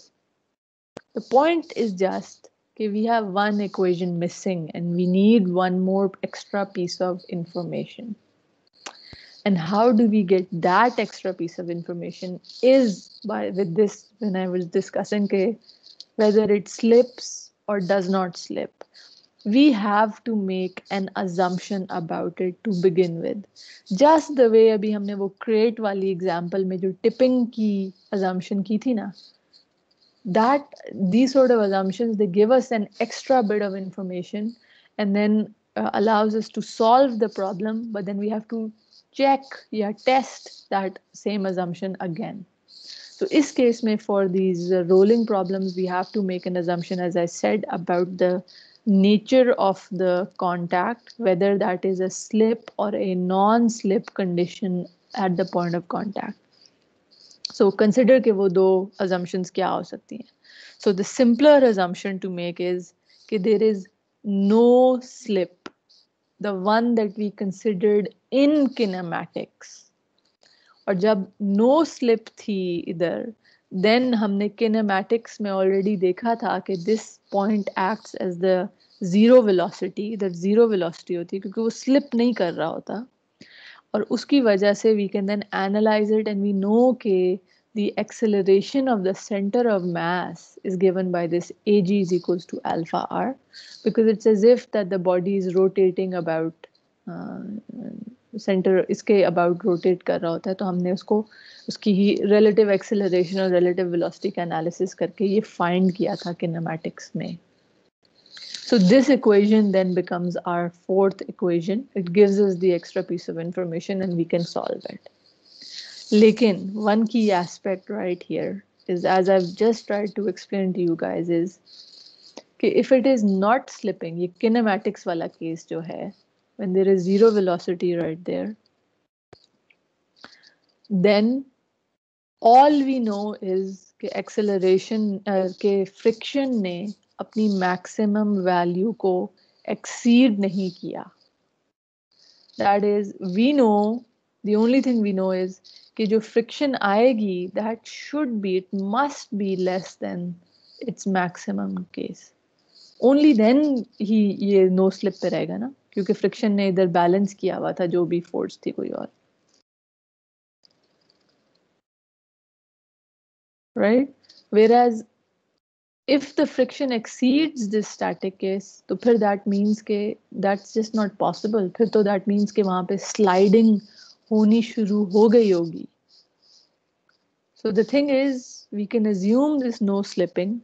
The point is just okay, we have one equation missing and we need one more extra piece of information. And how do we get that extra piece of information is by with this when I was discussing ke, whether it slips or does not slip. We have to make an assumption about it to begin with. Just the way अभी हमने वो crate वाली example में जो tipping की assumption की थी ना, that these sort of assumptions they give us an extra bit of information and then uh, allows us to solve the problem but then we have to check yeah test that same assumption again. So is case may for these uh, rolling problems we have to make an assumption as i said about the nature of the contact whether that is a slip or a non-slip condition at the point of contact so so, consider के वो दो assumptions क्या हो सकती हैं। So the simpler assumption to make is कि there is no slip the one that we considered in kinematics और जब नो स्लिप थी इधर देन हमने किनेमैटिक्स में ऑलरेडी देखा था कि this point acts as the zero velocity इधर ज़ीरो वेलोसिटी होती है क्योंकि वो स्लिप नहीं कर रहा होता। और उसकी वजह से we can then analyse it and we know के the acceleration of the centre of mass is given by this A G is equals to alpha R because it's as if that the body is rotating about centre इसके about rotate कर रहा होता है तो हमने उसको, उसकी ही रिलेटिव एक्सेलरेशन और रिलेटिव वेलोसिटी का एनालिसिस करके ये फाइंड किया था किनेमैटिक्स में। So this equation then becomes our fourth equation. It gives us the extra piece of information and we can solve it. Lekin, one key aspect right here is as I've just tried to explain to you guys is okay, if it is not slipping, ये kinematics wala case जो है, when there is zero velocity right there, then all we know is कि acceleration uh, के friction ने अपनी maximum value को exceed नहीं किया। That is we know the only thing we know is कि जो फ्रिक्शन आएगी that should be it must be less than its maximum case only then ही ये नो स्लिप पे रहेगा ना, क्योंकि फ्रिक्शन ने इधर बैलेंस किया हुआ था, जो भी फोर्स थी कोई और। Right whereas if the friction exceeds this static case, तो फिर that means के that's just not possible. फिर तो that means के वहाँ पे sliding होनी शुरू हो गई होगी. So the thing is, we can assume this no slipping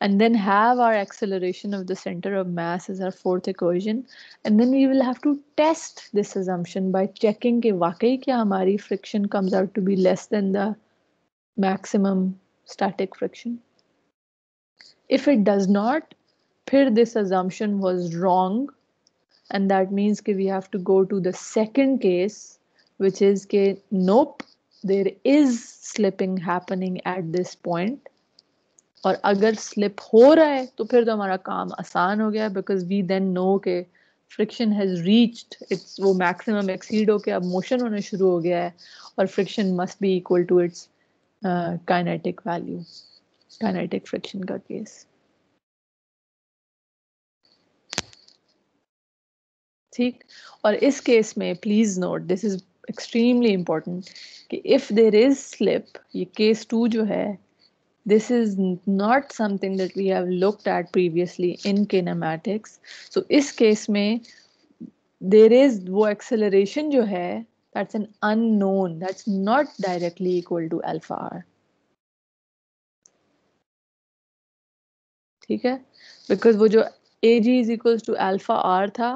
and then have our acceleration of the center of mass as our fourth equation. And then we will have to test this assumption by checking कि वाकई क्या हमारी friction comes out to be less than the maximum static friction. If it does not, फिर this assumption was wrong. And that means कि we have to go to the second case, which is कि nope, there is slipping happening at this point. और अगर slip हो रहा है तो फिर तो हमारा काम आसान हो गया because we then know कि friction has reached its वो maximum exceed होके अब motion होना शुरू हो गया है और friction must be equal to its uh, kinetic Kinetic friction का केस ठीक? और इस केस में please note this is extremely important कि इफ़ देर इज़ स्लिप ये केस टू जो है this is not something that we have looked at previously in kinematics so इस केस में देर इज़ वो एक्सेलरेशन जो है that's an unknown that's not directly equal to alpha R ठीक है because वो जो ag is equals to alpha r था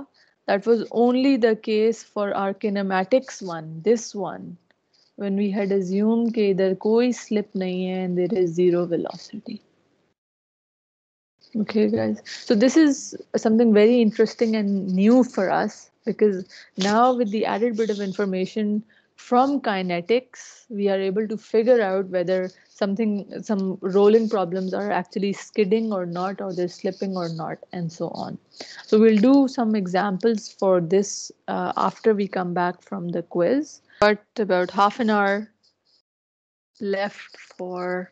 that was only the case for our kinematics one this one when we had assumed कि इधर कोई slip नहीं है and there is zero velocity. Okay, guys. So this is something very interesting and new for us because now with the added bit of information from kinetics, we are able to figure out whether something, some rolling problems are actually skidding or not, or they're slipping or not, and so on. So we'll do some examples for this uh, after we come back from the quiz. But about half an hour left for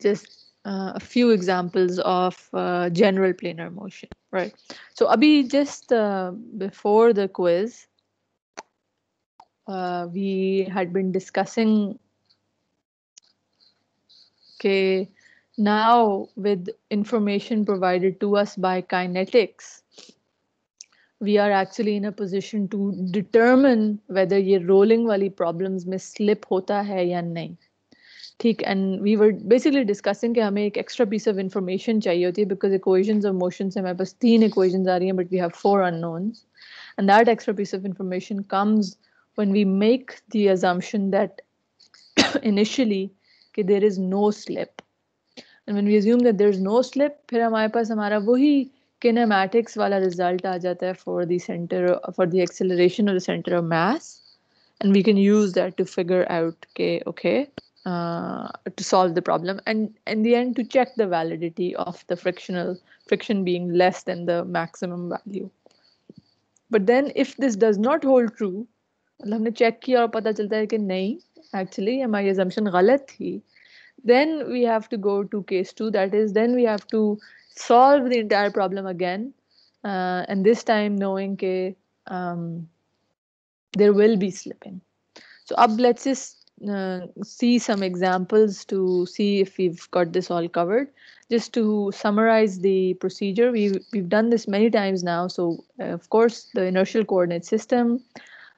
just uh, a few examples of uh, general planar motion, right? So Abhi, just uh, before the quiz, uh, we had been discussing okay, now with information provided to us by kinetics, we are actually in a position to determine whether ये rolling वाली problems में slip होता है या नहीं ठीक and we were basically discussing कि हमें एक extra piece of information चाहिए होती है because equations of motion से हमारे पास तीन equations आ रही हैं but we have four unknowns and that extra piece of information comes when we make the assumption that initially कि there is no slip and when we assume that there is no slip फिर हमारे पास हमारा वही kinematics वाला result आ जाता है for the center for the acceleration of the center of mass and we can use that to figure out okay okay uh, to solve the problem and in the end to check the validity of the frictional friction being less than the maximum value but then if this does not hold true मतलब हमने check किया और पता चलता है कि नहीं actually हमारी assumption गलत थी then we have to go to case 2 that is then we have to solve the entire problem again uh, and this time knowing that um, there will be slipping so up let's just uh, see some examples to see if we've got this all covered. Just to summarize the procedure, we've, we've done this many times now. So uh, of course, the inertial coordinate system,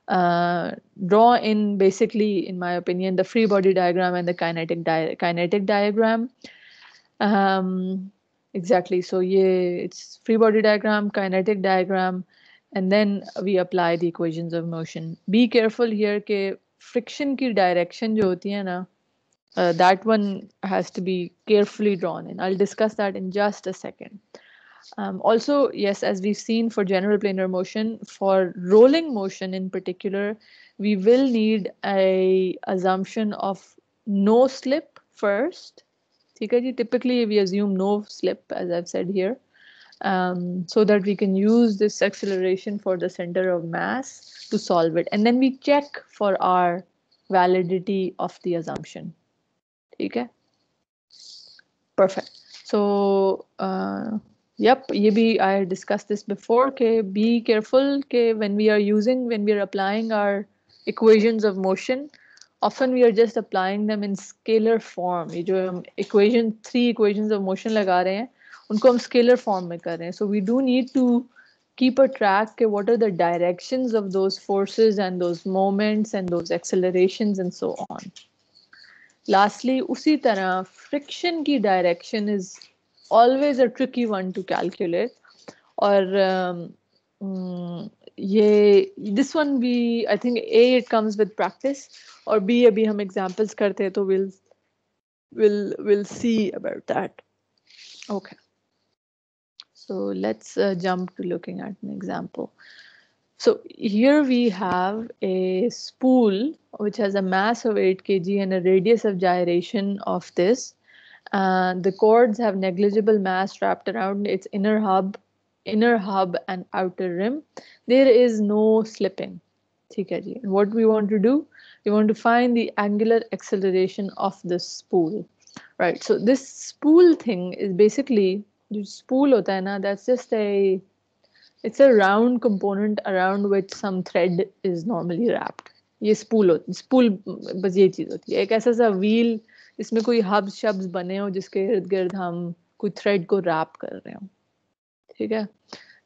uh, draw in basically, in my opinion, the free body diagram and the kinetic di kinetic diagram. Um, exactly. So yeah, it's free body diagram, kinetic diagram, and then we apply the equations of motion. Be careful here ke friction ki direction jo hoti hai na, uh, that one has to be carefully drawn and I'll discuss that in just a second. Um, also, yes, as we've seen for general planar motion, for rolling motion in particular, we will need a assumption of no slip first. Typically, we assume no slip, as I've said here, um, so that we can use this acceleration for the center of mass to solve it. And then we check for our validity of the assumption. Okay. Perfect. So, uh, yep, maybe I discussed this before. Okay, be careful. Okay, when we are using, when we are applying our equations of motion, often we are just applying them in scalar form. ये जो हम equation three equations of motion लगा रहे हैं, उनको हम scalar form में कर रहे हैं. So we do need to keep a track of what are the directions of those forces and those moments and those accelerations and so on. Lastly, usi tarah, friction ki direction is always a tricky one to calculate. Or um, mm, ये this one we I think A it comes with practice or B अभी हम examples करते हैं तो we'll we'll we'll see about that. Okay. So let's uh, jump to looking at an example. So here we have a spool which has a mass of 8 kg and a radius of gyration of this. Uh, the cords have negligible mass wrapped around its inner hub, inner hub and outer rim. There is no slipping. And what we want to do, we want to find the angular acceleration of the spool. Right, so this spool thing is basically जो spool होता है ना that's just a it's a round component around which some thread is normally wrapped ये spool होती spool बस ये चीज होती है एक ऐसा सा wheel इसमें कोई हब शब्स बने हो जिसके इर्द गिर्द हम कोई थ्रेड को रैप कर रहे हो। ठीक है?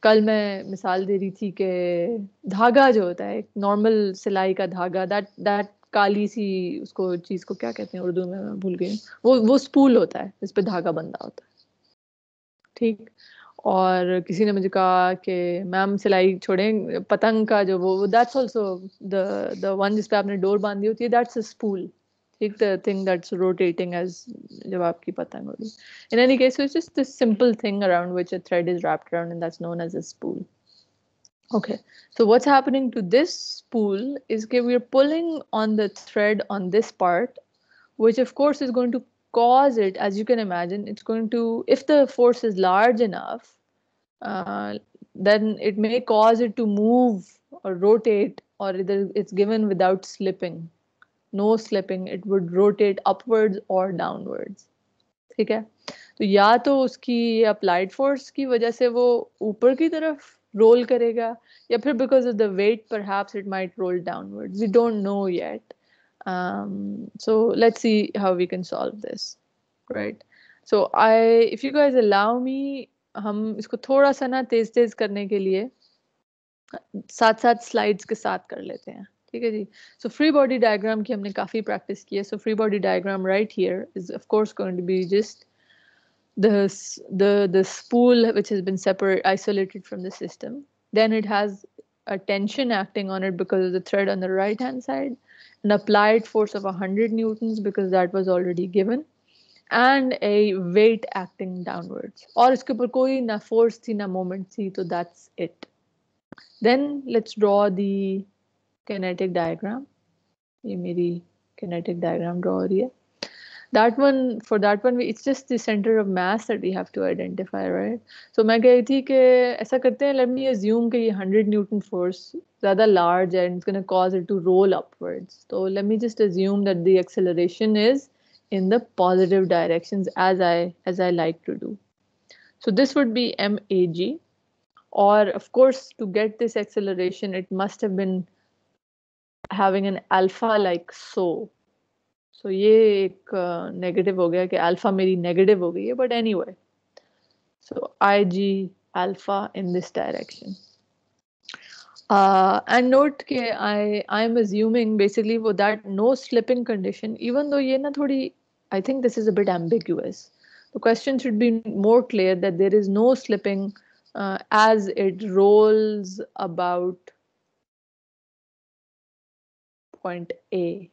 कल मैं मिसाल दे रही थी कि धागा जो होता है नॉर्मल सिलाई का धागा दैट दैट काली सी उसको चीज़ को क्या कहते हैं उर्दू में, मैं भूल गई। वो वो स्पूल होता है जिस पे धागा बंधा होता है। ठीक? और किसी ने मुझे कहा कि, मैम, सिलाई छोड़ें, पतंग का जो वो that's also the the one जिस पे आपने डोर बांधी होती है that's a spool like the thing that's rotating as jawab Patangoli. In any case, so it's just this simple thing around which a thread is wrapped around and that's known as a spool. Okay, so what's happening to this spool is okay, we're pulling on the thread on this part, which of course is going to cause it, as you can imagine, it's going to, if the force is large enough, uh, then it may cause it to move or rotate or it's given without slipping No slipping, it would rotate upwards or downwards. ठीक है? तो या तो उसकी ये applied force की वजह से वो ऊपर की तरफ़ रोल करेगा या फिर because of the weight perhaps it might roll downwards we don't know yet so let's see how we can solve this right? So i if you guys allow me हम इसको थोड़ा सा ना तेज तेज करने के लिए साथ साथ स्लाइड्स के साथ कर लेते हैं। ठीक है जी सो फ्री बॉडी डायग्राम की हमने काफ़ी प्रैक्टिस की है so free body diagram right here is of course going to be just the the the spool which has been separate isolated from the system then it has a tension acting on it because of the thread on the right hand side an applied force of 100 newtons because that was already given and a weight acting downwards और इसके ऊपर कोई ना force थी ना moment थी तो that's it then let's draw the kinetic diagram ये मेरी kinetic diagram draw हो रही है that one for that one it's just the center of mass that we have to identify right so मैं कह रही थी कि ऐसा करते हैं let me assume कि ये 100 newton force ज़्यादा large है and it's going to cause it to roll upwards so let me just assume that the acceleration is in the positive directions as I as I like to do so this would be mag or of course to get this acceleration it must have been having an alpha like so so ये एक negative हो गया कि alpha मेरी negative हो गई है but any way so I G alpha in this direction and note के आई आई एम अज्यूमिंग बेसिकली वो that no slipping condition even though ये ना थोड़ी I think this is a bit ambiguous the question should be more clear that there is no slipping uh, as it rolls about point A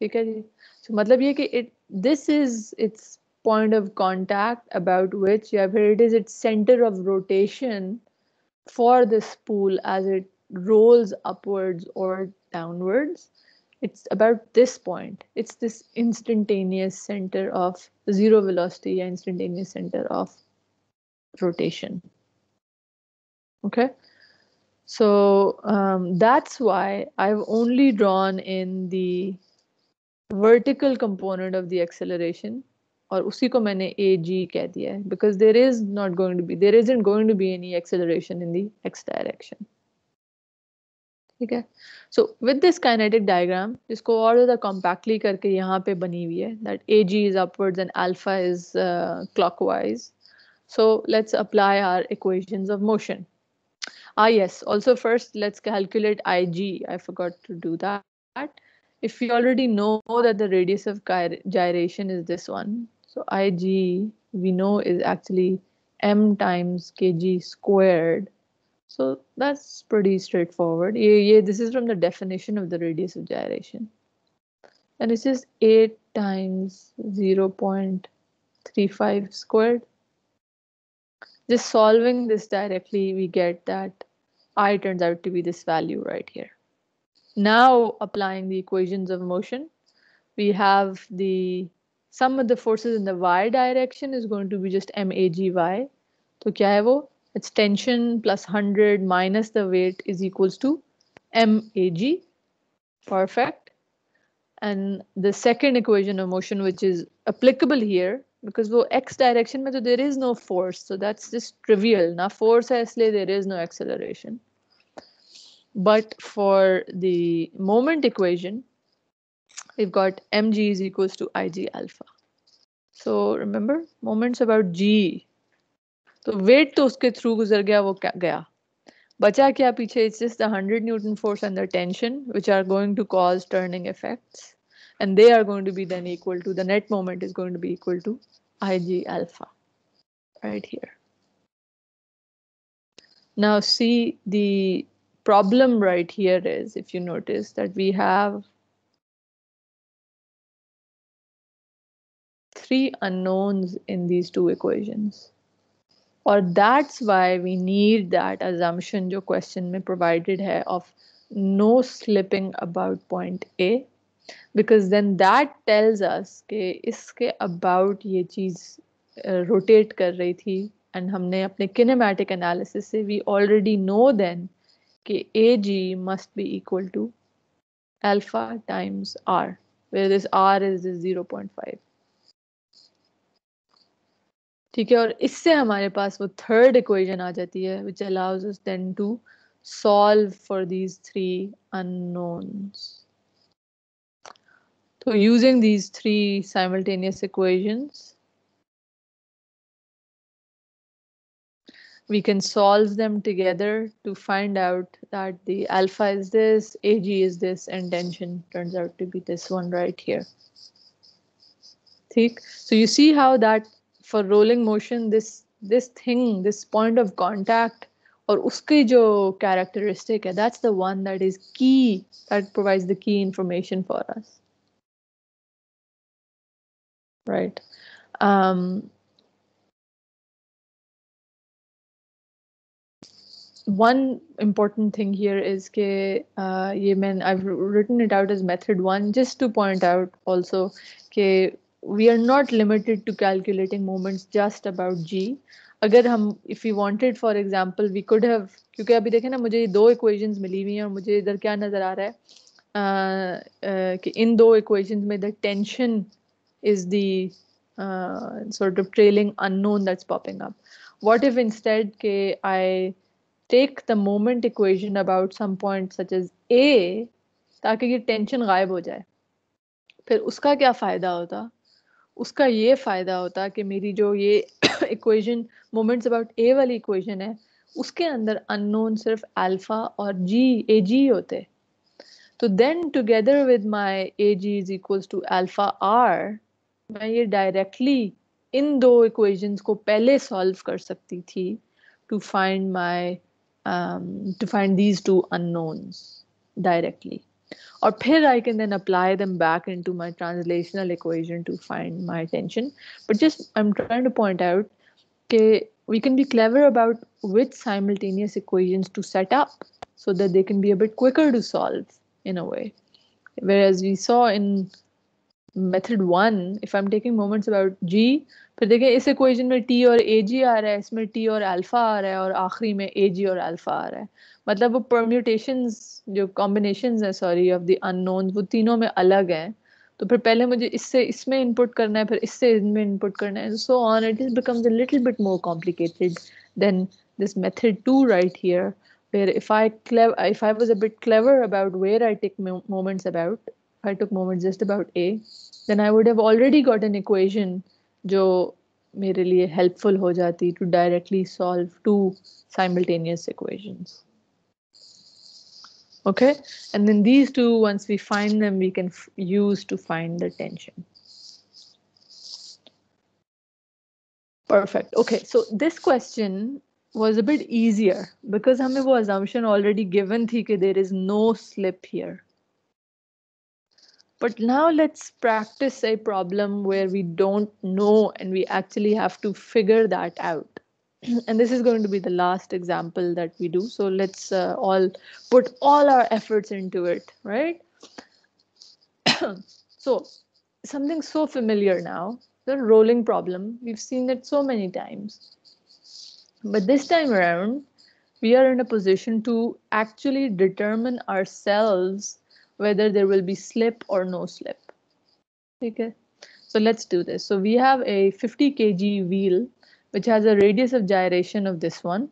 ठीक है जी तो मतलब ये कि it this is its point of contact about which या फिर it is its centre of rotation for this spool as it rolls upwards or downwards. It's about this point. It's this instantaneous center of zero velocity, instantaneous center of rotation. Okay, so um, that's why I've only drawn in the vertical component of the acceleration और उसी को मैंने ए जी कह दिया है because there is not going to be there isn't going to be any acceleration in the x direction ठीक है so with this kinetic diagram जिसको और ज़्यादा compactly करके यहाँ पे बनी हुई है that ag is upwards and alpha is uh, clockwise so let's apply our equations of motion ah yes also first let's calculate ig I forgot to do that if we already know that the radius of gyration is this one, so Ig we know is actually m times kg squared. So that's pretty straightforward. Yeah, yeah, this is from the definition of the radius of gyration. And it's just 8 times 0 0.35 squared. Just solving this directly, we get that I turns out to be this value right here. Now applying the equations of motion, we have the sum of the forces in the y direction is going to be just magy. So kya hai wo? It's tension plus 100 minus the weight is equals to mag. Perfect. And the second equation of motion, which is applicable here, because wo x direction mein, there is no force. So that's just trivial. Now force hai, there is no acceleration. But for the moment equation, we've got mg is equals to ig alpha. So remember, moments about g. तो wait तो उसके through गुजर गया वो क्या गया बचा क्या पीछे it's just the 100 Newton force and the tension which are going to cause turning effects and they are going to be then equal to the net moment is going to be equal to ig alpha right here now see the problem right here is, if you notice, that we have three unknowns in these two equations. Or that's why we need that assumption जो question में provided है of no slipping about point A because then that tells us कि इसके about ये चीज़ rotate कर रही थी and हमने अपने kinematic analysis से we already know then okay, AG must be equal to alpha times R, where this R is this 0.5. ठीक है और इससे हमारे पास वो थर्ड इक्वेशन आ जाती है which allows us then to solve for these three unknowns तो using these three simultaneous equations we can solve them together to find out that the alpha is this, AG is this, and tension turns out to be this one right here. ठीक? So you see how that for rolling motion, this this thing, this point of contact, or uski jo characteristic that's the one that is key, that provides the key information for us. Right. Um, one important thing here is ke uh, ye main, I've written it out as method one just to point out also ke we are not limited to calculating moments just about g अगर हम if we wanted for example we could have क्योंकि अभी देखें ना मुझे ये दो equations मिली हुई हैं और मुझे इधर क्या नज़र आ रहा है uh, uh, कि इन दो equations में the tension is the uh, sort of trailing unknown that's popping up what if instead के I take the moment equation about some point such as a, ताकि ये टेंशन गायब हो जाए। फिर उसका क्या फ़ायदा होता? उसका ये फ़ायदा होता कि मेरी जो ये इक्वेशन मोमेंट्स अबाउट ए वाली इक्वेशन है, उसके अंदर अननोन सिर्फ़ अल्फ़ा और जी ए जी होते। तो then together with my A G is equals to alpha R मैं ये डायरेक्टली इन दो इक्वेशंस को पहले सॉल्व कर सकती थी to find my um, to find these two unknowns directly. Or phir I can then apply them back into my translational equation to find my tension. But just I'm trying to point out okay, we can be clever about which simultaneous equations to set up so that they can be a bit quicker to solve in a way. Whereas we saw in method if I am taking moments about G फिर देखें इस equation में t और ag आ रहा है, इसमें t और alpha आ रहा है और आखिरी में ए जी और अल्फ़ा आ रहा है। मतलब वो परम्यूटेशंस जो कॉम्बिनेशन है सॉरी ऑफ़ द अननोन वो तीनों में अलग हैं। तो फिर पहले मुझे इससे, इसमें इनपुट करना है, फिर इससे इनमें इनपुट करना है। So on it is becomes a little bit more complicated than this method to write here where I clever if I was a bit clever about where I take moments about, if I took moments just about A then I would have already got an equation जो मेरे लिए helpful हो जाती to directly solve two simultaneous equations okay and then these two once we find them we can use to find the tension perfect okay so this question was a bit easier because हमें वो assumption already given थी कि there is no slip here but now let's practice a problem where we don't know and we actually have to figure that out and this is going to be the last example that we do. So let's uh, all put all our efforts into it, right? so something so familiar now, the rolling problem. We've seen it so many times. But this time around, we are in a position to actually determine ourselves whether there will be slip or no slip. Okay, so let's do this. So we have a 50 kg wheel which has a radius of gyration of this one.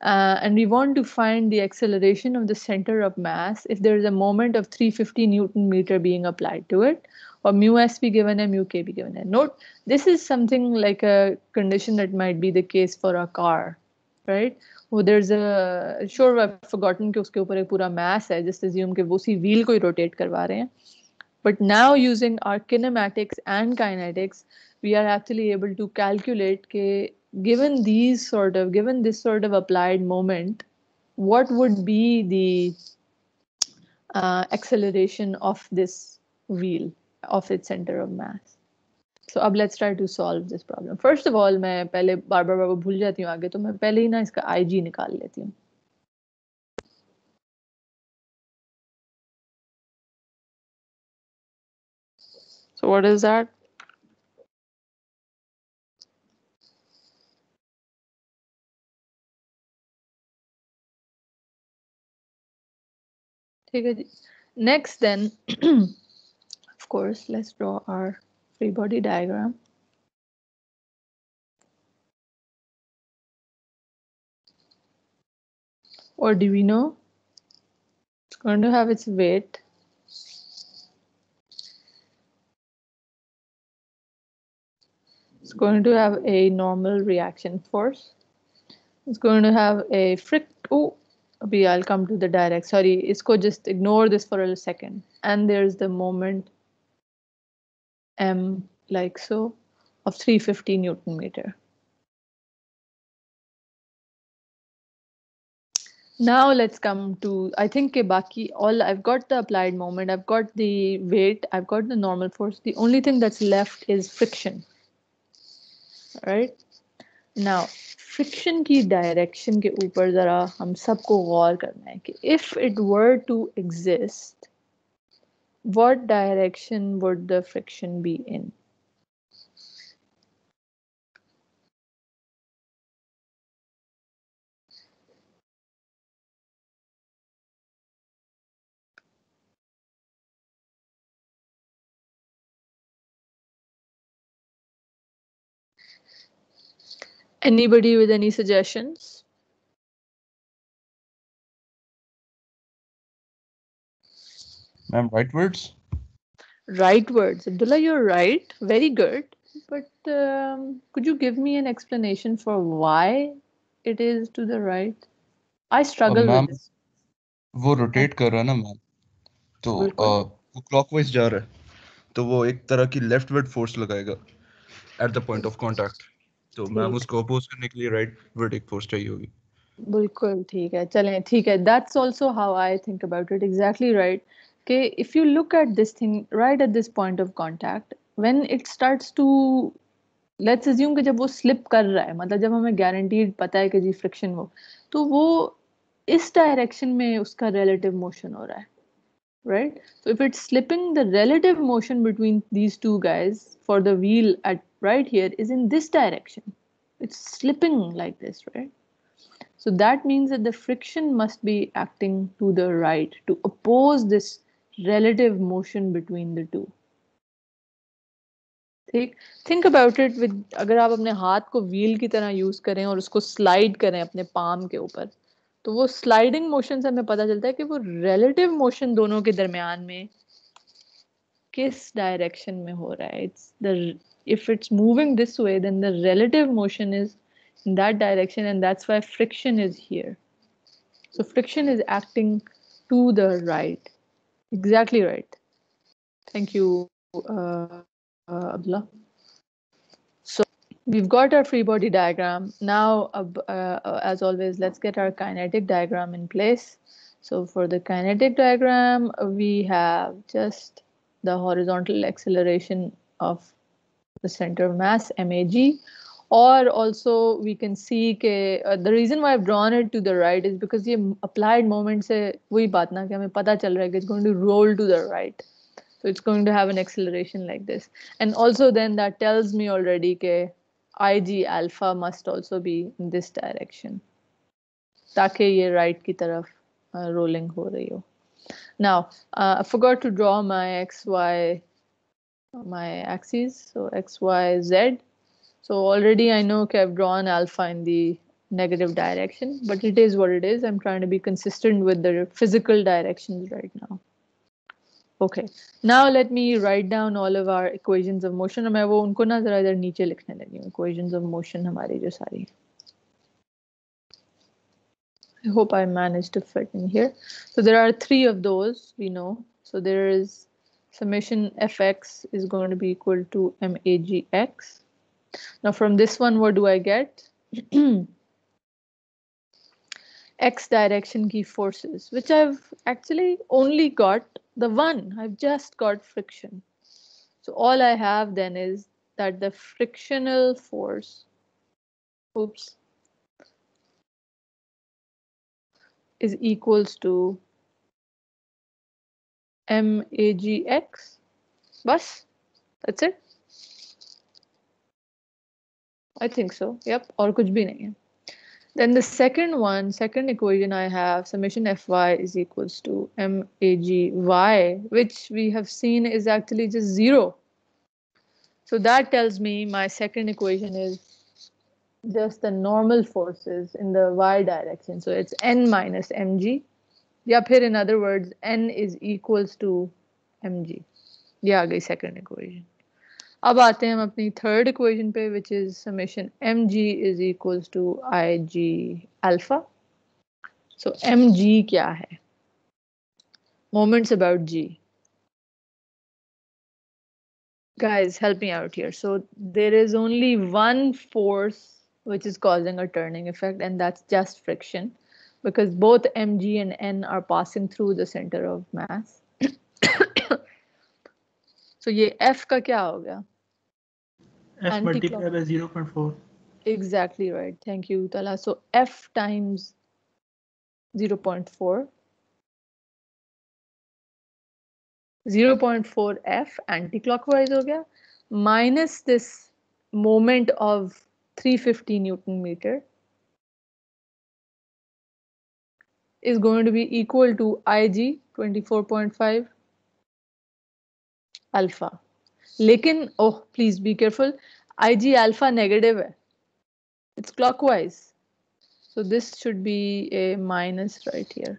Uh, and we want to find the acceleration of the center of mass if there is a moment of 350 Newton meter being applied to it, or mu s be given and mu k be given. And note, this is something like a condition that might be the case for a car, right? Oh, there's a sure I've forgotten कि उसके ऊपर एक पूरा mass है just assume कि वो उसी wheel को ही rotate करवा रहे हैं but now using our kinematics and kinetics we are actually able to calculate ke, given these sort of given this sort of applied moment what would be the uh, acceleration of this wheel of its center of mass So अब let's try to solve this problem first of all मैं पहले बार बार बार भूल जाती हूँ आगे तो मैं पहले ही ना इसका आईजी निकाल लेती हूँ। So, what is that? ठीक है जी। Next then of course let's draw our free body diagram. Or do we know? It's going to have its weight. It's going to have a normal reaction force. It's going to have a fric. Oh, I'll come to the direct. Sorry, isko just ignore this for a second. And there's the moment m like so of 350 newton meter. Now let's come to, I think ke baki, all I've got the applied moment, I've got the weight, I've got the normal force. The only thing that's left is friction. All right. Now, friction की direction के ऊपर जरा हम सबको गौर करना है कि if it were to exist, what direction would the friction be in? Anybody with any suggestions? Ma'am, rightwards? Rightwards. Abdullah, you're right. Very good. But um, could you give me an explanation for why it is to the right? I struggle ma'am, with this. वो rotate कर रहा है ना ma'am तो बिल्कुल। अ, वो clockwise जा रहा है तो वो एक तरह की लेफ्ट वर्ड फोर्स लगाएगा at the point of contact तो मैम ठीक। उसको अपोज करने के लिए राइट वर्ड एक फोर्स चाहिए होगी बिल्कुल ठीक है चलें ठीक है that's also how I think about it exactly right कि if you look at this thing right at this point of contact when it starts to let's assume कि जब वो स्लिप कर रहा है मतलब जब हमें गारंटीड पता है कि जी फ्रिक्शन हो तो वो इस डायरेक्शन में उसका रिलेटिव मोशन हो रहा है right? So if it's slipping, the relative motion between these two guys for the wheel at right here is in this direction. It's slipping like this, right? So that means that the friction must be acting to the right to oppose this relative motion between the two. ठीक think about it with अगर आप अपने हाथ को wheel की तरह use करें और उसको स्लाइड करें अपने पाम के ऊपर तो वो स्लाइडिंग मोशन से हमें पता चलता है कि वो रिलेटिव मोशन दोनों के दरमियान में किस डायरेक्शन में हो रहा है। It's the if it's moving this way then the relative motion is in that direction and that's why friction is here so friction is acting to the right exactly right thank you uh, uh, Abdullah. So we've got our free body diagram. Now, uh, uh, as always, let's get our kinetic diagram in place. So for the kinetic diagram, we have just the horizontal acceleration of the center of mass, MAG Or also we can see कि uh, the reason why I've drawn it to the right is because ये applied moment से वही बात ना कि हमें पता चल रहा है कि it's going to roll to the right. So it's going to have an acceleration like this. And also then that tells me already that IG alpha must also be in this direction. ताकि ये right की तरफ uh, rolling हो रही हो. Now, uh, I forgot to draw my XY, my axes. So X, Y, Z. So already I know okay, I've drawn alpha in the negative direction, but it is what it is. I'm trying to be consistent with the physical directions right now. Okay, now let me write down all of our equations of motion. और मैं वो उनको ना जरा इधर नीचे लिखने लगी हूँ equations of motion हमारी जो सारी I hope I managed to fit in here. So there are three of those we know. So there is summation fx is going to be equal to magx. now from this one, what do I get? x direction key forces, which I've actually only got the one. I've just got friction. So all I have then is that the frictional force, oops, is equals to magx. Bus, that's it. I think so. Yep. और कुछ भी नहीं है. Then the second one, second equation I have, summation fy is equals to magy, which we have seen is actually just zero. So that tells me my second equation is just the normal forces in the y direction. So it's n minus mg. या फिर in other words, n is equals to mg. ये आ गई second equation. अब आते हैं हम अपनी third equation पे which is summation mg is equals to ig alpha. So mg क्या है? Moments about g. Guys, help me out here. So there is only one force which is causing a turning effect and that's just friction because both mg and n are passing through the center of mass. so ये f का क्या हो गया? f multiplied by 0 0.4 exactly right. Thank you Talha so f times 0 0.4 0 0.4 f anti-clockwise ho minus this moment of 350 newton meter is going to be equal to ig 24.5 alpha. लेकिन, ओह please be careful I G alpha negative है. It's clockwise so this should be a minus right here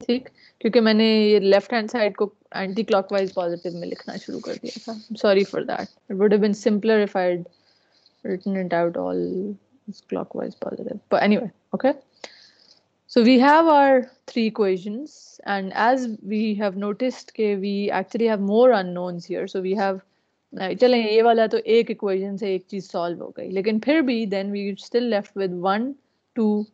ठीक? क्योंकि मैंने ये left hand side को anti clockwise positive में लिखना शुरू कर दिया था. Sorry for that it would have been simpler if I had written it out all clockwise positive but anyway okay so we have our three equations and as we have noticed के we actually have more unknowns here so we have uh, चलें ये वाला तो एक equation से एक चीज solve हो गई लेकिन फिर भी then we still left with one two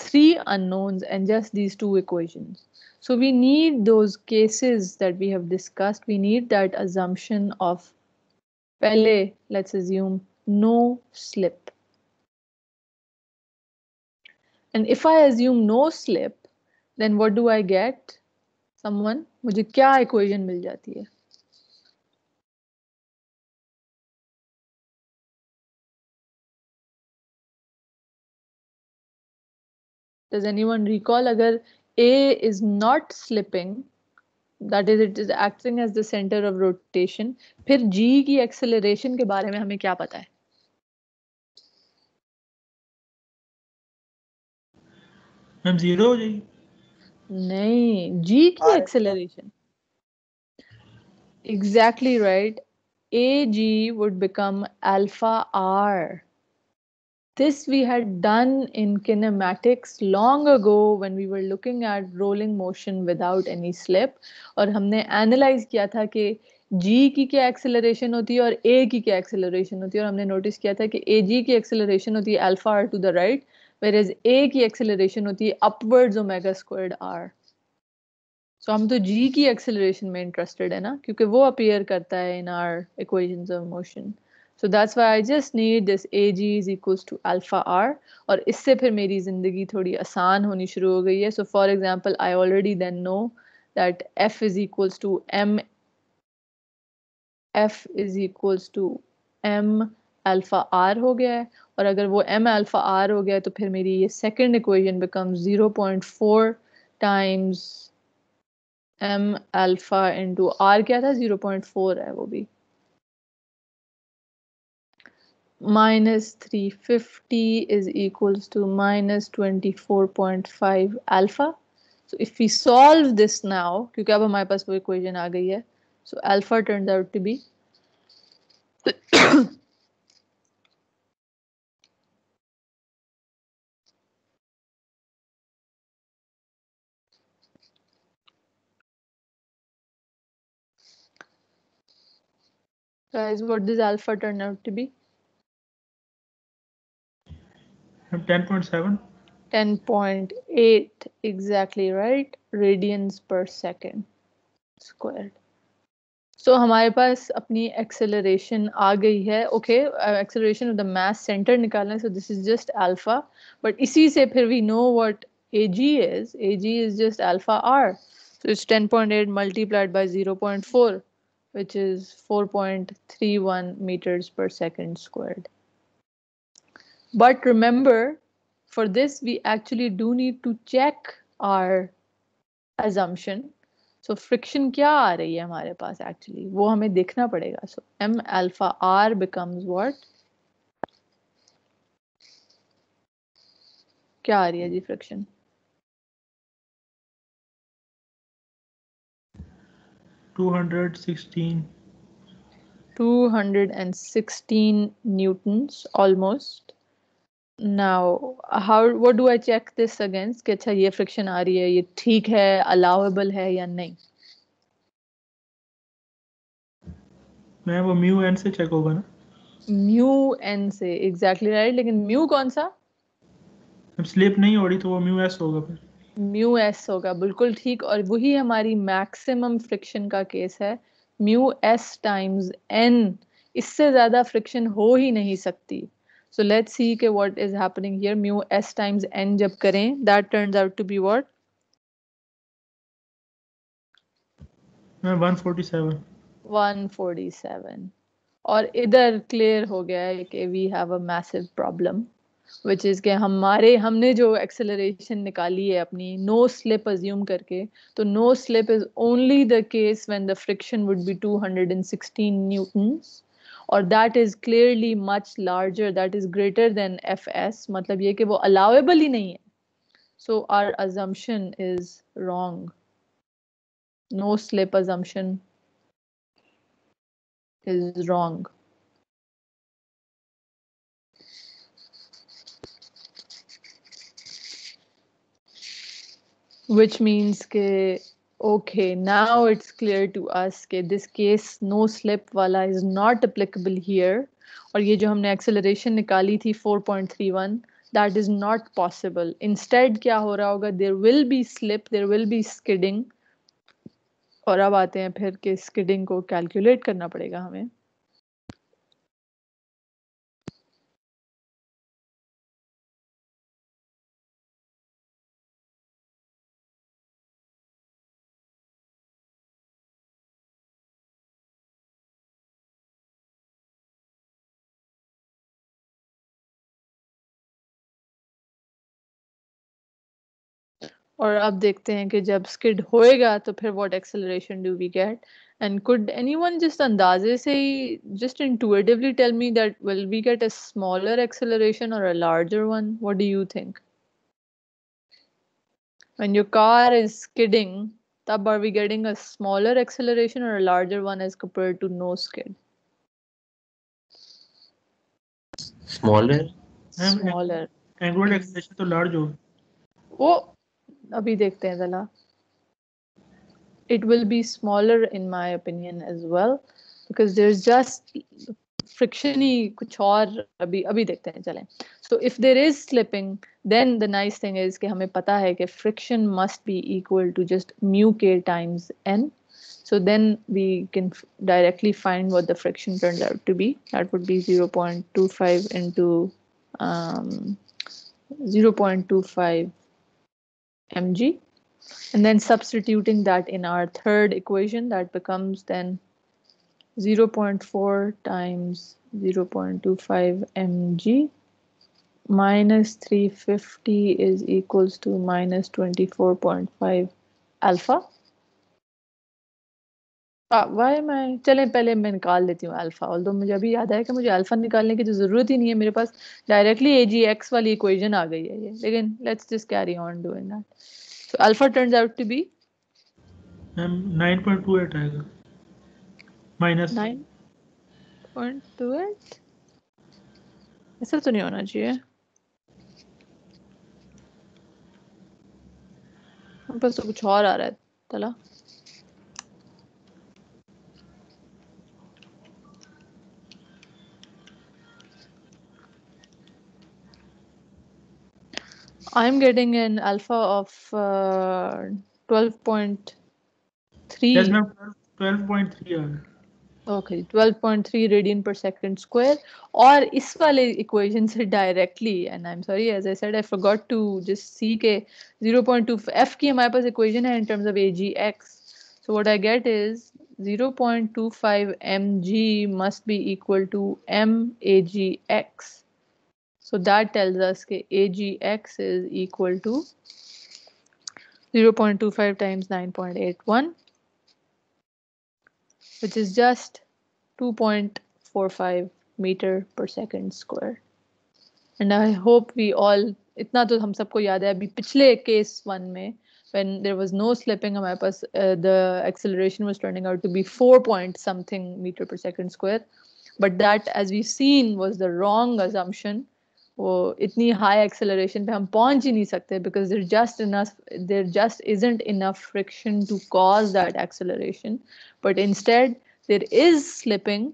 three unknowns and just these two equations. So we need those cases that we have discussed. We need that assumption of Pele, let's assume no slip. And if I assume no slip, then what do I get? Someone, मुझे क्या equation मिल जाती है? Does anyone recall अगर A is not slipping, that is it is acting as the center of rotation, फिर G की acceleration के बारे में हमें क्या पता है? मैम ज़ीरो हो जाएगी नहीं G की acceleration. Exactly right. AG would become alpha R. This we had done in kinematics long ago when we were looking at rolling motion without any slip और हमने analyze किया था कि G की क्या acceleration होती है और A की क्या acceleration होती है और हमने notice किया था कि AG की acceleration होती है alpha r to the where A की एक्सेलरेशन होती है upwards omega squared R so हम तो जी की एक्सेलरेशन में इंटरेस्टेड है ना, क्योंकि वो अपीयर करता है in our equations of motion so that's why I just need this A G is equals to alpha R और इससे फिर मेरी ज़िंदगी थोड़ी आसान होनी शुरू हो गई है। So for example I already then know that F is equal to M F is equals to M alpha R हो गया है, और अगर वो एम अल्फ़ा आर हो गया है तो फिर मेरी ये second equation becomes zero point four times M alpha into R क्या था? ज़ीरो पॉइंट फोर है वो भी। Minus three fifty is equals to minus twenty alpha so if you solve this now क्योंकि अब हमारे पास वो इक्वेशन आ गई है so alpha turn out to be Guys, what does alpha turn out to be? Ma'am 10.7 10.8 exactly right radians per second squared so हमारे पास अपनी acceleration आ गई है okay uh, acceleration of the mass center निकालना है so this is just alpha but इसी से फिर we know what ag is ag is just alpha r so it's 10.8 multiplied by 0.4 which is 4.31 meters per second squared. But remember, for this, we actually do need to check our assumption. So friction क्या आ रही है हमारे पास actually? वो हमें देखना पड़ेगा. So m alpha r becomes what? क्या आ रही है जी friction? 216 216 newtons almost. Now how what do i check this against? कि अच्छा ये friction आ रही है ये ठीक है allowable है या नहीं? मैं वो म्यू एन से चेक होगा ना? म्यू एन से एग्जैक्टली राइट लेकिन म्यू कौन सा? स्लिप नहीं हो रही तो वो म्यू एस होगा फिर। म्यू एस होगा बिल्कुल ठीक। और वही हमारी मैक्सिमम फ्रिक्शन का केस है। म्यू एस टाइम्स एन इससे ज़्यादा फ्रिक्शन हो ही नहीं सकती। सो लेट्स सी के what is happening here mu S times N जब करें that turns out to be what मैं 147 147 और इधर क्लियर हो गया है कि we have a massive problem which is के हमारे, हमने जो एक्सेलरेशन निकाली है अपनी नो स्लिप अज्यूम करके तो no slip is only the case when the friction would be two hundred 216 newtons और that is clearly much larger that is greater than F S मतलब ये कि वो अलाउेबल ही नहीं है so our assumption is wrong no slip assumption is wrong. Which means ke okay, now it's clear to us ke this case no slip wala is not applicable here. और ये जो हमने acceleration निकाली थी 4.31 that is not possible. Instead क्या हो रहा होगा there will be slip, there will be skidding. और अब आते हैं फिर कि स्किडिंग को कैलकुलेट करना पड़ेगा हमें और अब देखते हैं कि जब स्किड होएगा तो फिर what acceleration do we get and could anyone just अंदाजे से ही just intuitively tell me that will we get a smaller acceleration और a larger one what do you think when your car is skidding tab are we getting a smaller acceleration or a larger one as compared to no skid? Smaller. smaller. Angular acceleration तो large होगा। वो अभी देखते हैं जरा it will be smaller in my opinion as well because there's just friction ही कुछ और अभी अभी देखते हैं चलें so if there is slipping then the nice thing is कि हमें पता है कि friction must be equal to just mu k times n so then we can directly find what the friction turns out to be that would be 0.25 into um, 0.25 mg. And then substituting that in our third equation that becomes then 0.4 times 0.25 mg minus 350 is equals to minus 24.5 alpha why मैं चलें पहले मैं निकाल लेती हूँ alpha all मुझे अभी याद है कि मुझे अल्फ़ा निकालने की तो ज़रूरत ही नहीं है मेरे पास डायरेक्टली ए जी एक्स वाली इक्वेशन आ गई है ये लेकिन let's just carry on doing that so alpha turns out to be ma'am 9.28 आएगा। माइनस 9.28 ऐसा तो नहीं होना चाहिए। मेरे पास तो कुछ और आ रहा है तला। I'm getting an alpha of uh, 12.3. yes ma'am 12.3 आ रहा Okay, 12.3 radian per second square. और इस वाले equation से directly, and I'm sorry, as I said, I forgot to just see के 0.2 f की हमारे पास equation है in terms of agx. So what I get is 0.25 mg must be equal to m agx. So that tells us that AGX is equal to 0.25 times 9.81, which is just 2.45 meter per second square. And I hope we all इतना तो हम सबको याद है अभी पिछले case one में when there was no slipping हमारे पास uh, the acceleration was turning out to be 4 point something meter per second square but that as we've seen was the wrong assumption वो इतनी high acceleration पे हम पहुंच ही नहीं सकते because there just enough there just isn't enough friction to cause that acceleration but instead there is slipping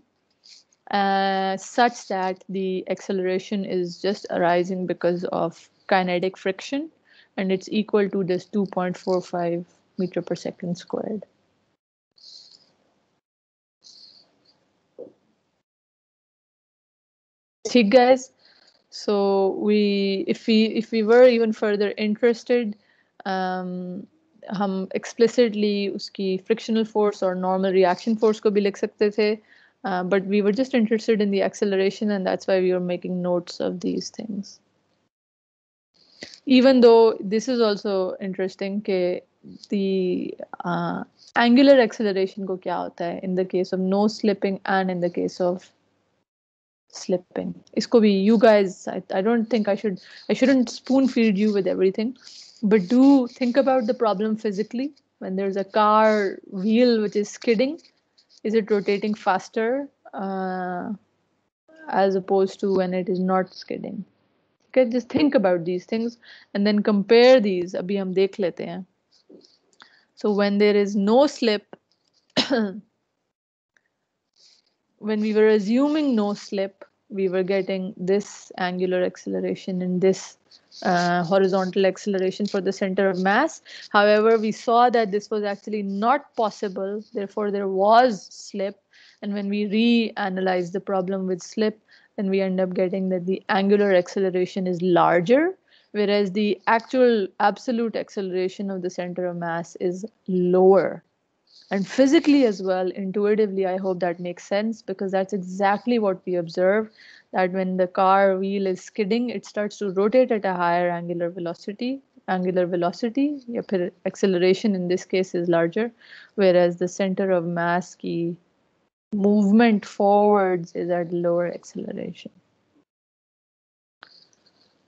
uh, such that the acceleration is just arising because of kinetic friction and it's equal to this 2.45 meter per second squared. See guys, so we if we if we were even further interested, um, हम explicitly उसकी frictional force or normal reaction force को भी लिख सकते थे, uh, but we were just interested in the acceleration and that's why we were making notes of these things even though this is also interesting ke the uh, angular acceleration ko kya hota hai in the case of no slipping and in the case of slipping. Isko you guys I, I don't think i should i shouldn't spoon feed you with everything but do think about the problem physically. When there's a car wheel which is skidding is it rotating faster uh, as opposed to when it is not skidding? Okay just think about these things and then compare these. Abhi hum dekh lete hain. So when there is no slip when we were assuming no slip we were getting this angular acceleration and this uh, horizontal acceleration for the center of mass. However, we saw that this was actually not possible. Therefore, there was slip. And when we reanalyze the problem with slip, then we end up getting that the angular acceleration is larger, whereas the actual absolute acceleration of the center of mass is lower And physically as well, intuitively, I hope that makes sense because that's exactly what we observe that when the car wheel is skidding, it starts to rotate at a higher angular velocity. Angular velocity, या फिर acceleration in this case is larger, whereas the center of mass की movement forwards is at lower acceleration.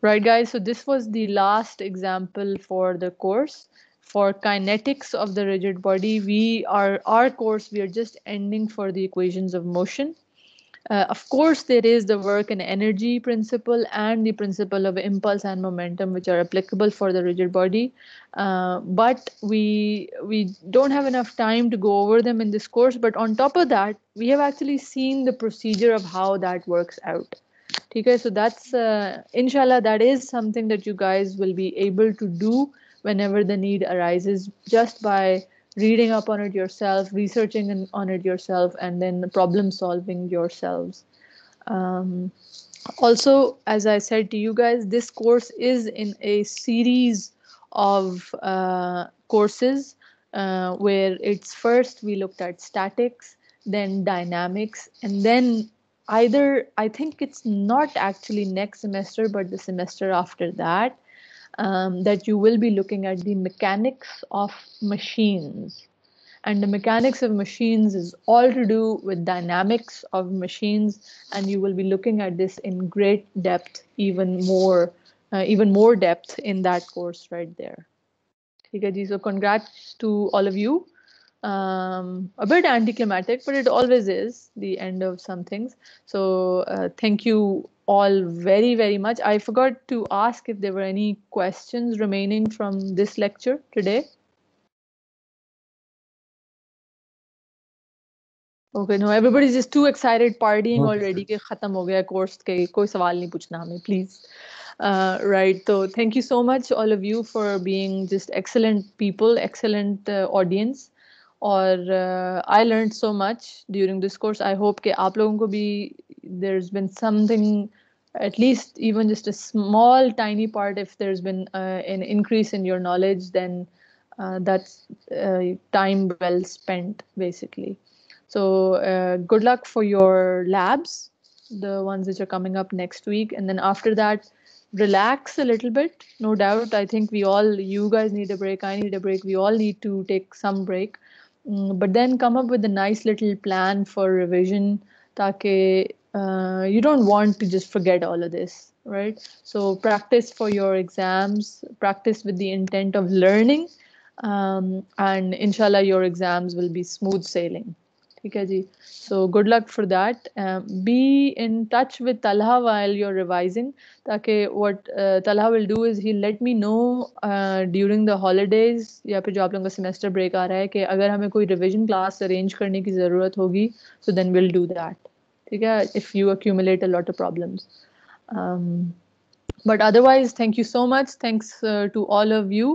Right, guys, so this was the last example for the course. For kinetics of the rigid body, we are, our course, we are just ending for the equations of motion. Uh, of course, there is the work and energy principle and the principle of impulse and momentum, which are applicable for the rigid body. Uh, but we we don't have enough time to go over them in this course. But on top of that, we have actually seen the procedure of how that works out. Okay, so that's uh, inshallah that is something that you guys will be able to do whenever the need arises just by reading up on it yourself, researching on it yourself, and then problem solving yourselves. Um, also, as I said to you guys, this course is in a series of uh, courses uh, where it's first we looked at statics, then dynamics, and then either I think it's not actually next semester, but the semester after that, um, that you will be looking at the mechanics of machines. And the mechanics of machines is all to do with dynamics of machines, and you will be looking at this in great depth, even more, uh, even more depth in that course right there. Okay, so congrats to all of you. Um, a bit anticlimactic, but it always is the end of some things. So uh, thank you all very, very much. I forgot to ask if there were any questions remaining from this lecture today. Okay, no, everybody's just too excited partying Okay. already कि खत्म हो गया course के कोई सवाल नहीं पूछना हमें please. Uh, right, so thank you so much all of you for being just excellent people, excellent uh, audience. और uh, I learned so much during this course. I hope कि आप लोगों को भी there's been something at least even just a small tiny part if there's been uh, an increase in your knowledge then uh, that's uh, time well spent basically. So uh, good luck for your labs the ones which are coming up next week. And then after that relax a little bit. No doubt i think we all you guys need a break i need a break we all need to take some break. Mm, but then come up with a nice little plan for revision ताकि uh, you don't want to just forget all of this, right? So practice for your exams, practice with the intent of learning, um, and inshallah, your exams will be smooth sailing. ठीक है जी so good luck for that um, be in touch with Talha while you're revising ताकि what uh, Talha will do is he'll let me know uh, during the holidays या फिर जो आप लोगों का semester break आ रहा है कि अगर हमें कोई revision class arrange करने की ज़रूरत होगी so then we'll do that ठीक है if you accumulate a lot of problems um, but otherwise thank you so much thanks uh, to all of you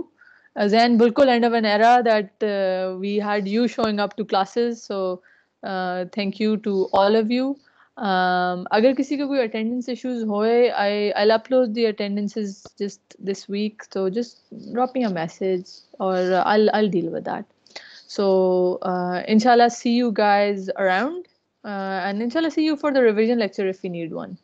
uh, Zain Bulkul end of an era that uh, we had you showing up to classes so uh, thank you to all of you um, अगर किसी को कोई attendance issues होए I I'll upload the attendances just this week so just drop me a message or uh, I'll I'll deal with that so uh, inshallah see you guys around uh, and inshallah see you for the revision lecture if we need one